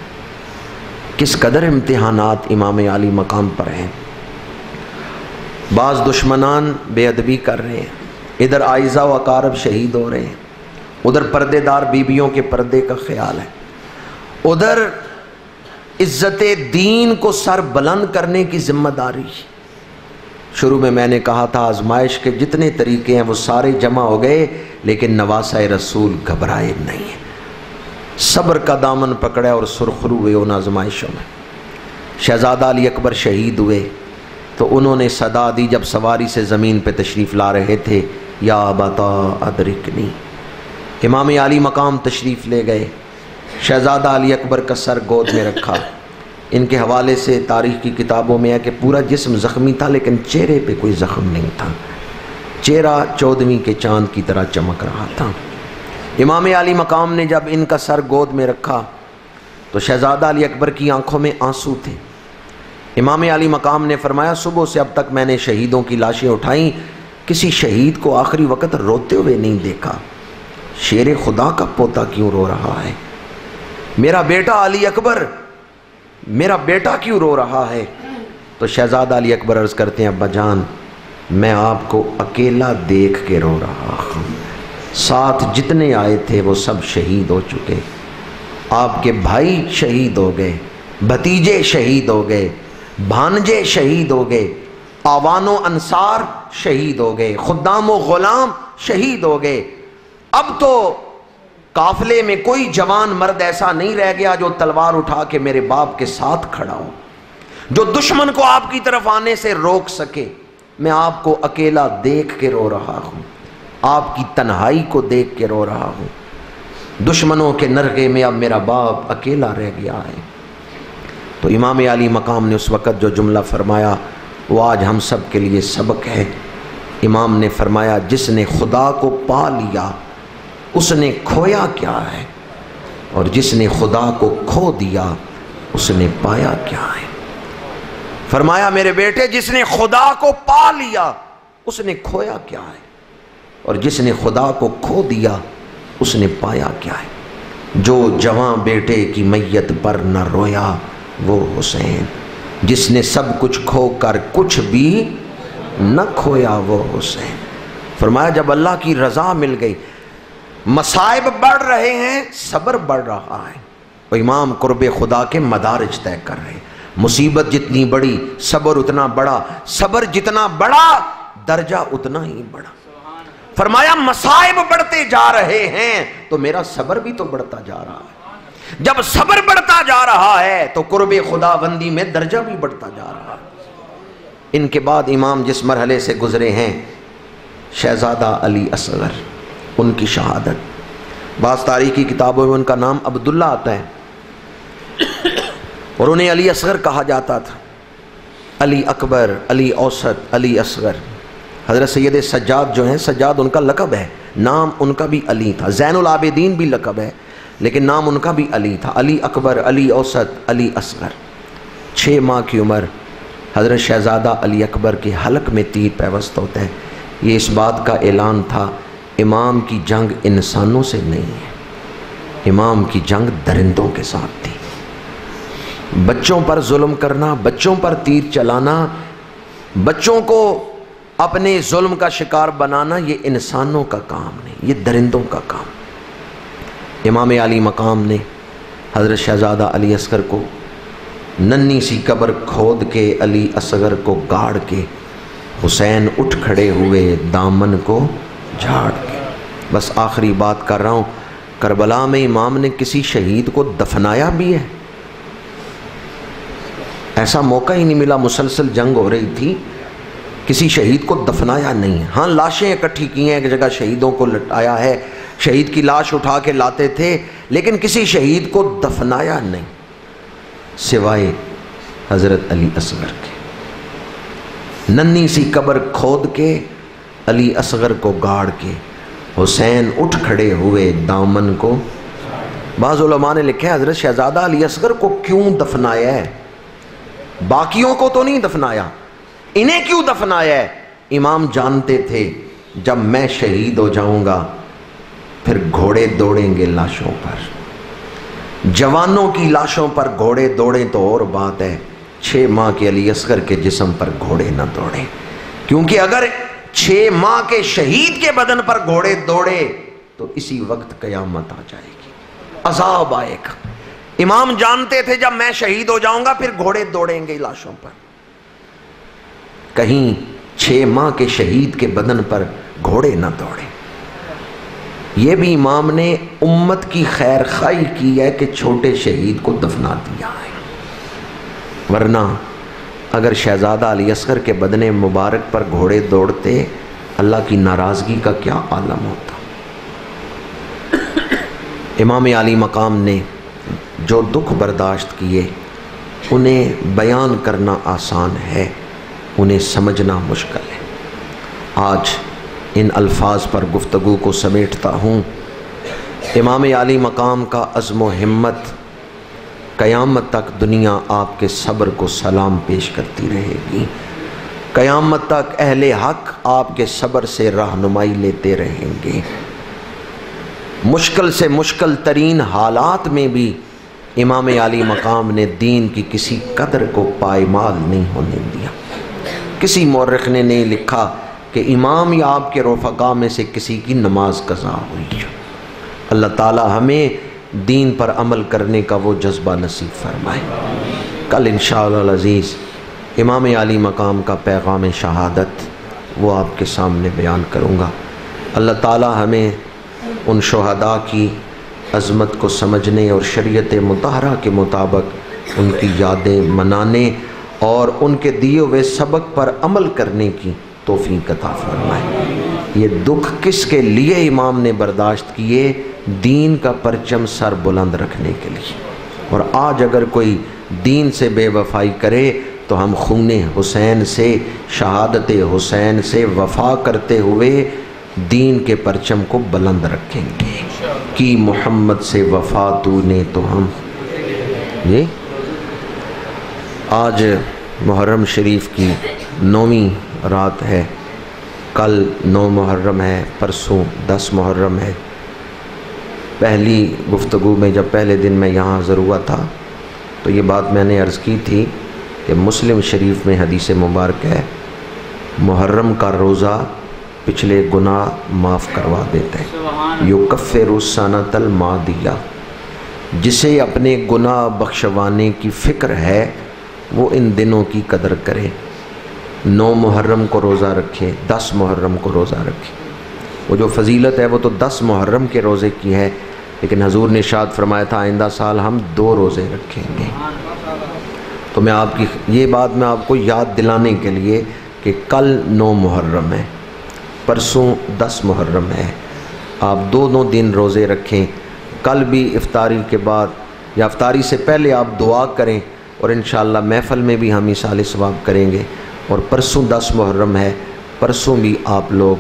کس قدر امتحانات امام علی مقام پر ہیں۔ بعض دشمنان بے ادبی کر رہے ہیں۔ ادھر آئزہ و اقارب شہید ہو رہے ہیں۔ ادھر پردے دار بیویوں کے پردے کا خیال ہے۔ ادھر عزت دین کو سر بلند کرنے کی ذمہ داری شروع میں میں نے کہا تھا آزمائش کے جتنے طریقے ہیں وہ سارے جمع ہو گئے، لیکن نواسہ رسول گھبرائے نہیں۔ صبر کا دامن پکڑے اور سرخرو ہوئے ان آزمائشوں میں۔ شہزادہ علی اکبر شہید ہوئے۔ تو انہوں نے صدا دی جب سواری سے زمین پہ تشریف لا رہے تھے، یا بتا ادرکنی۔ امام علی مقام تشریف لے گئے۔ شہزادہ علی اکبر کا سر گود میں رکھا۔ ان کے حوالے سے تاریخ کی کتابوں میں ہے کہ پورا جسم زخمی تھا لیکن چہرے پہ کوئی زخم نہیں تھا۔ چہرہ چودھویں کے چاند کی طرح چمک رہا تھا۔ امام علی مقام نے جب ان کا سر گود میں رکھا تو شہزادہ علی اکبر کی آنکھوں میں آنسو تھے۔ امام علی مقام نے فرمایا، صبح سے اب تک میں نے شہیدوں کی لاشیں اٹھائیں کسی شہید کو آخری وقت روتے ہوئے نہیں دیکھا۔ شیر خدا کا پوتا کیوں رو رہا ہے؟ میرا بیٹا علی اکبر میرا بیٹا کیوں رو رہا ہے؟ تو شہزادہ علی اکبر عرض کرتے ہیں، ابا جان، میں آپ کو اکیلا دیکھ کے رو رہا ہوں۔ ساتھ جتنے آئے تھے، وہ سب شہید ہو چکے۔ آپ کے بھائی شہید ہو گئے، بھتیجے شہید ہو گئے، بھانجے شہید ہو گئے، آوان و انصار شہید ہو گئے، خدام و غلام شہید ہو گئے۔ اب تو قافلے میں کوئی جوان مرد ایسا نہیں رہ گیا جو تلوار اٹھا کے میرے باپ کے ساتھ کھڑا ہو، جو دشمن کو آپ کی طرف آنے سے روک سکے۔ میں آپ کو اکیلا دیکھ کے رو رہا ہوں، آپ کی تنہائی کو دیکھ کے رو رہا ہوں۔ دشمنوں کے نرغے میں اب میرا باپ اکیلا رہ گیا ہے۔ تو امام علی مقام نے اس وقت جو جملہ فرمایا، وہ آج ہم سب کے لیے سبق ہے۔ امام نے فرمایا، جس نے خدا کو پا لیا اس نے کھویا کیا ہے اور جس نے خدا کو کھو دیا، اس نے پایا کیا ہے۔ فرمایا، میرے بیٹے، جس نے خدا کو پا لیا، اس نے کھویا کیا ہے۔ اور جس نے خدا کو کھو دیا، اس نے پایا کیا ہے۔ جو جواں بیٹے کی میت پر نہ رویا، وہ حسین۔ جس نے سب کچھ کھو کر کچھ بھی نہ کھویا، وہ حسین۔ فرمایا، جب اللہ کی رضا مل گئی مسائب بڑھ رہے ہیں، صبر بڑھ رہا ہے۔ وہ امام قرب خدا کے مدارج طے کر رہے ہیں۔ مصیبت جتنی بڑی، صبر اتنا بڑا۔ صبر جتنا بڑا، درجہ اتنا ہی بڑا۔ فرمایا مسائب بڑھتے جا رہے ہیں۔ تو میرا صبر بھی تو بڑھتا جا رہا ہے۔ جب صبر بڑھتا جا رہا ہے، تو قرب خدا بندی میں درجہ بھی بڑھتا جا رہا ہے۔ ان کے بعد امام جس مرحلے سے گزرے ہیں، شہزادہ علی اصغر۔ ان کی شہادت۔ بعض تاریخی کتابوں میں ان کا نام عبداللہ آتا ہے۔ اور انہیں علی اصغر کہا جاتا تھا۔ علی اکبر، علی اوسط، علی اصغر۔ حضرت سید سجاد جو ہیں، سجاد ان کا لقب ہے۔ نام ان کا بھی علی تھا۔ زین العابدین بھی لقب ہے، لیکن نام ان کا بھی علی تھا۔ علی اکبر، علی اوسط، علی اصغر۔ چھ ماہ کی عمر حضرت شہزادہ علی اکبر کے حلق میں تیر پیوست ہوتے ہیں۔ یہ اس بات کا اعلان تھا امام کی جنگ انسانوں سے نہیں ہے۔ امام کی جنگ درندوں کے ساتھ تھی۔ بچوں پر ظلم کرنا، بچوں پر تیر چلانا، بچوں کو اپنے ظلم کا شکار بنانا، یہ انسانوں کا کام نہیں، یہ درندوں کا کام۔ امام علی مقام نے حضرت شہزادہ علی اصغر کو ننی سی قبر کھود کے علی اصغر کو گاڑ کے حسین اٹھ کھڑے ہوئے دامن کو جھاڑ کے بس آخری بات کر رہا ہوں، کربلا میں امام نے کسی شہید کو دفنایا بھی ہے؟ ایسا موقع ہی نہیں ملا مسلسل جنگ ہو رہی تھی، کسی شہید کو دفنایا نہیں۔ ہاں لاشیں اکٹھی کی ہیں، ایک جگہ شہیدوں کو لٹایا ہے، شہید کی لاش اٹھا کے لاتے تھے، لیکن کسی شہید کو دفنایا نہیں، سوائے حضرت علی اصغر کے۔ ننی سی قبر کھود کے علی اصغر کو گاڑ کے، حسین اٹھ کھڑے ہوئے دامن کو۔ بعض علماء نے لکھا ہے، حضرت شہزادہ علی اصغر کو کیوں دفنایا ہے؟ باقیوں کو تو نہیں دفنایا۔ انہیں کیوں دفنایا ہے؟ امام جانتے تھے، جب میں شہید ہو جاؤں گا، پھر گھوڑے دوڑیں گے لاشوں پر۔ جوانوں کی لاشوں پر گھوڑے دوڑیں تو اور بات ہے، چھ ماہ کے علی اصغر کے جسم پر گھوڑے نہ دوڑیں۔ کیونکہ اگر چھ ماہ کے شہید کے بدن پر گھوڑے دوڑے تو اسی وقت قیامت آ جائے گی۔ عذاب آئے گا۔ امام جانتے تھے جب میں شہید ہو جاؤں گا، پھر گھوڑے دوڑیں گے لاشوں پر۔ کہیں چھ ماہ کے شہید کے بدن پر گھوڑے نہ دوڑے۔ یہ بھی امام نے امت کی خیر خائی کی ہے کہ چھوٹے شہید کو دفنا دیا ہے ورنہ اگر شہزادہ علی اصغر کے بدن مبارک پر گھوڑے دوڑتے، اللہ کی ناراضگی کا کیا عالم ہوتا؟ امام علی مقام نے جو دکھ برداشت کیے، انہیں بیان کرنا آسان ہے، انہیں سمجھنا مشکل ہے۔ آج ان الفاظ پر گفتگو کو سمیٹتا ہوں۔ امام علی مقام کا عزم و ہمت قیامت تک دنیا آپ کے صبر کو سلام پیش کرتی رہے گی۔ قیامت تک اہل حق آپ کے صبر سے رہنمائی لیتے رہیں گے۔ مشکل سے مشکل ترین حالات میں بھی امام علی مقام نے دین کی کسی قدر کو پائمال نہیں ہونے دیا۔ کسی مورخ نے نہیں لکھا کہ امام یا آپ کے رفقا میں سے کسی کی نماز قضا ہوئی۔ اللہ تعالی ہمیں دین پر عمل کرنے کا وہ جذبہ نصیب فرمائے۔ کل انشاءاللہ العزیز امام علی مقام کا پیغام شہادت وہ آپ کے سامنے بیان کروں گا۔ اللہ تعالی ہمیں ان شہداء کی عظمت کو سمجھنے اور شریعت متحرہ کے مطابق ان کی یادیں منانے اور ان کے دیے ہوئے سبق پر عمل کرنے کی توفیق عطا فرمائے۔ یہ دکھ کس کے لیے امام نے برداشت کیے؟ دین کا پرچم سر بلند رکھنے کے لیے۔ اور آج اگر کوئی دین سے بے وفائی کرے، تو ہم خون حسین سے، شہادت حسین سے وفا کرتے ہوئے دین کے پرچم کو بلند رکھیں گے۔ کی محمد سے وفا تو نے تو ہم۔ جی؟ آج محرم شریف کی نویں رات ہے۔ کل نو محرم ہے پرسوں دس محرم ہے۔ پہلی گفتگو میں جب پہلے دن میں یہاں حاضر ہوا تھا تو یہ بات میں نے عرض کی تھی کہ مسلم شریف میں حدیث مبارک ہے محرم کا روزہ پچھلے گناہ معاف کروا دیتے ہیں یو کف روسانہ تل ماں دیا جسے اپنے گناہ بخشوانے کی فکر ہے وہ ان دنوں کی قدر کرے۔ نو محرم کو روزہ رکھے، دس محرم کو روزہ رکھے۔ وہ جو فضیلت ہے، وہ تو دس محرم کے روزے کی ہے، لیکن حضور نے شاد فرمایا تھا، آئندہ سال ہم دو روزے رکھیں گے۔ تو میں آپ کی، یہ بات میں آپ کو یاد دلانے کے لیے کہ کل نو محرم ہے، پرسوں دس محرم ہے۔ آپ دونوں دن روزے رکھیں۔ کل بھی افطاری کے بعد، یا افطاری سے پہلے آپ دعا کریں اور انشاءاللہ محفل میں بھی ہم اصال ثواب کریں گے۔ اور پرسوں دس محرم ہے، پرسوں بھی آپ لوگ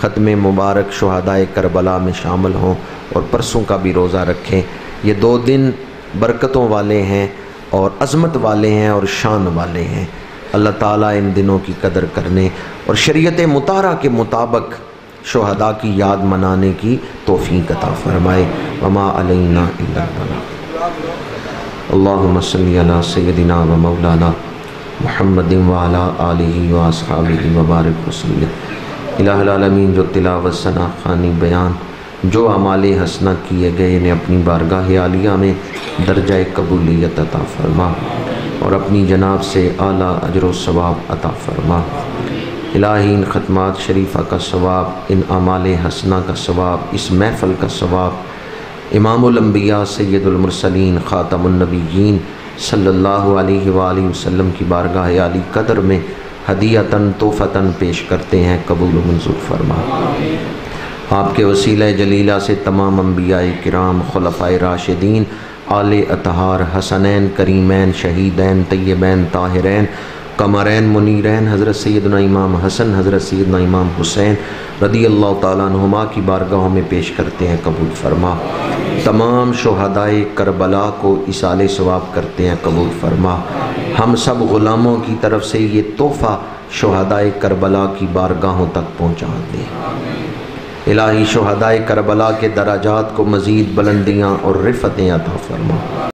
ختم مبارک شہدائے کربلا میں شامل ہوں اور پرسوں کا بھی روزہ رکھیں۔ یہ دو دن برکتوں والے ہیں اور عظمت والے ہیں اور شان والے ہیں۔ اللہ تعالیٰ ان دنوں کی قدر کرنے اور شریعت مطالعہ کے مطابق شہداء کی یاد منانے کی توفیق عطا فرمائے۔ وما علینا اللہم صلی علی سیدنا و مولانا محمد وعلا آلہ و وبارک وسلم۔ الہ العالمین جو تلاوت ثنا خانی بیان، جو عمال حسنہ کیے گئے انہیں اپنی بارگاہ عالیہ میں درجہ قبولیت عطا فرما اور اپنی جناب سے اعلیٰ اجر و ثواب عطا فرما۔ الہی ان ختمات شریفہ کا ثواب، ان اعمال حسنہ کا ثواب، اس محفل کا ثواب۔ امام الانبیاء سید المرسلین، خاتم النبیین صلی اللہ علیہ وآلہ وسلم کی بارگاہ علی قدر میں ہدیتاً توفتاً پیش کرتے ہیں، قبول و منظور فرما۔ آپ کے وسیلہ جلیلہ سے تمام انبیاء کرام خلفۂ راشدین، آل اطہار حسنین، کریمین، شہیدین، طیبین، طاہرین قمرین منیرین، حضرت سیدنا امام حسن، حضرت سیدنا امام حسین رضی اللہ تعالیٰ عنہما کی بارگاہوں میں پیش کرتے ہیں، قبول فرما۔ تمام شہدائے کربلا کو اصال ثواب کرتے ہیں، قبول فرما۔ ہم سب غلاموں کی طرف سے یہ تحفہ شہدائے کربلا کی بارگاہوں تک پہنچا دیں الہی شہدائے کربلا کے دراجات کو مزید بلندیاں اور رفتیں عطا فرما۔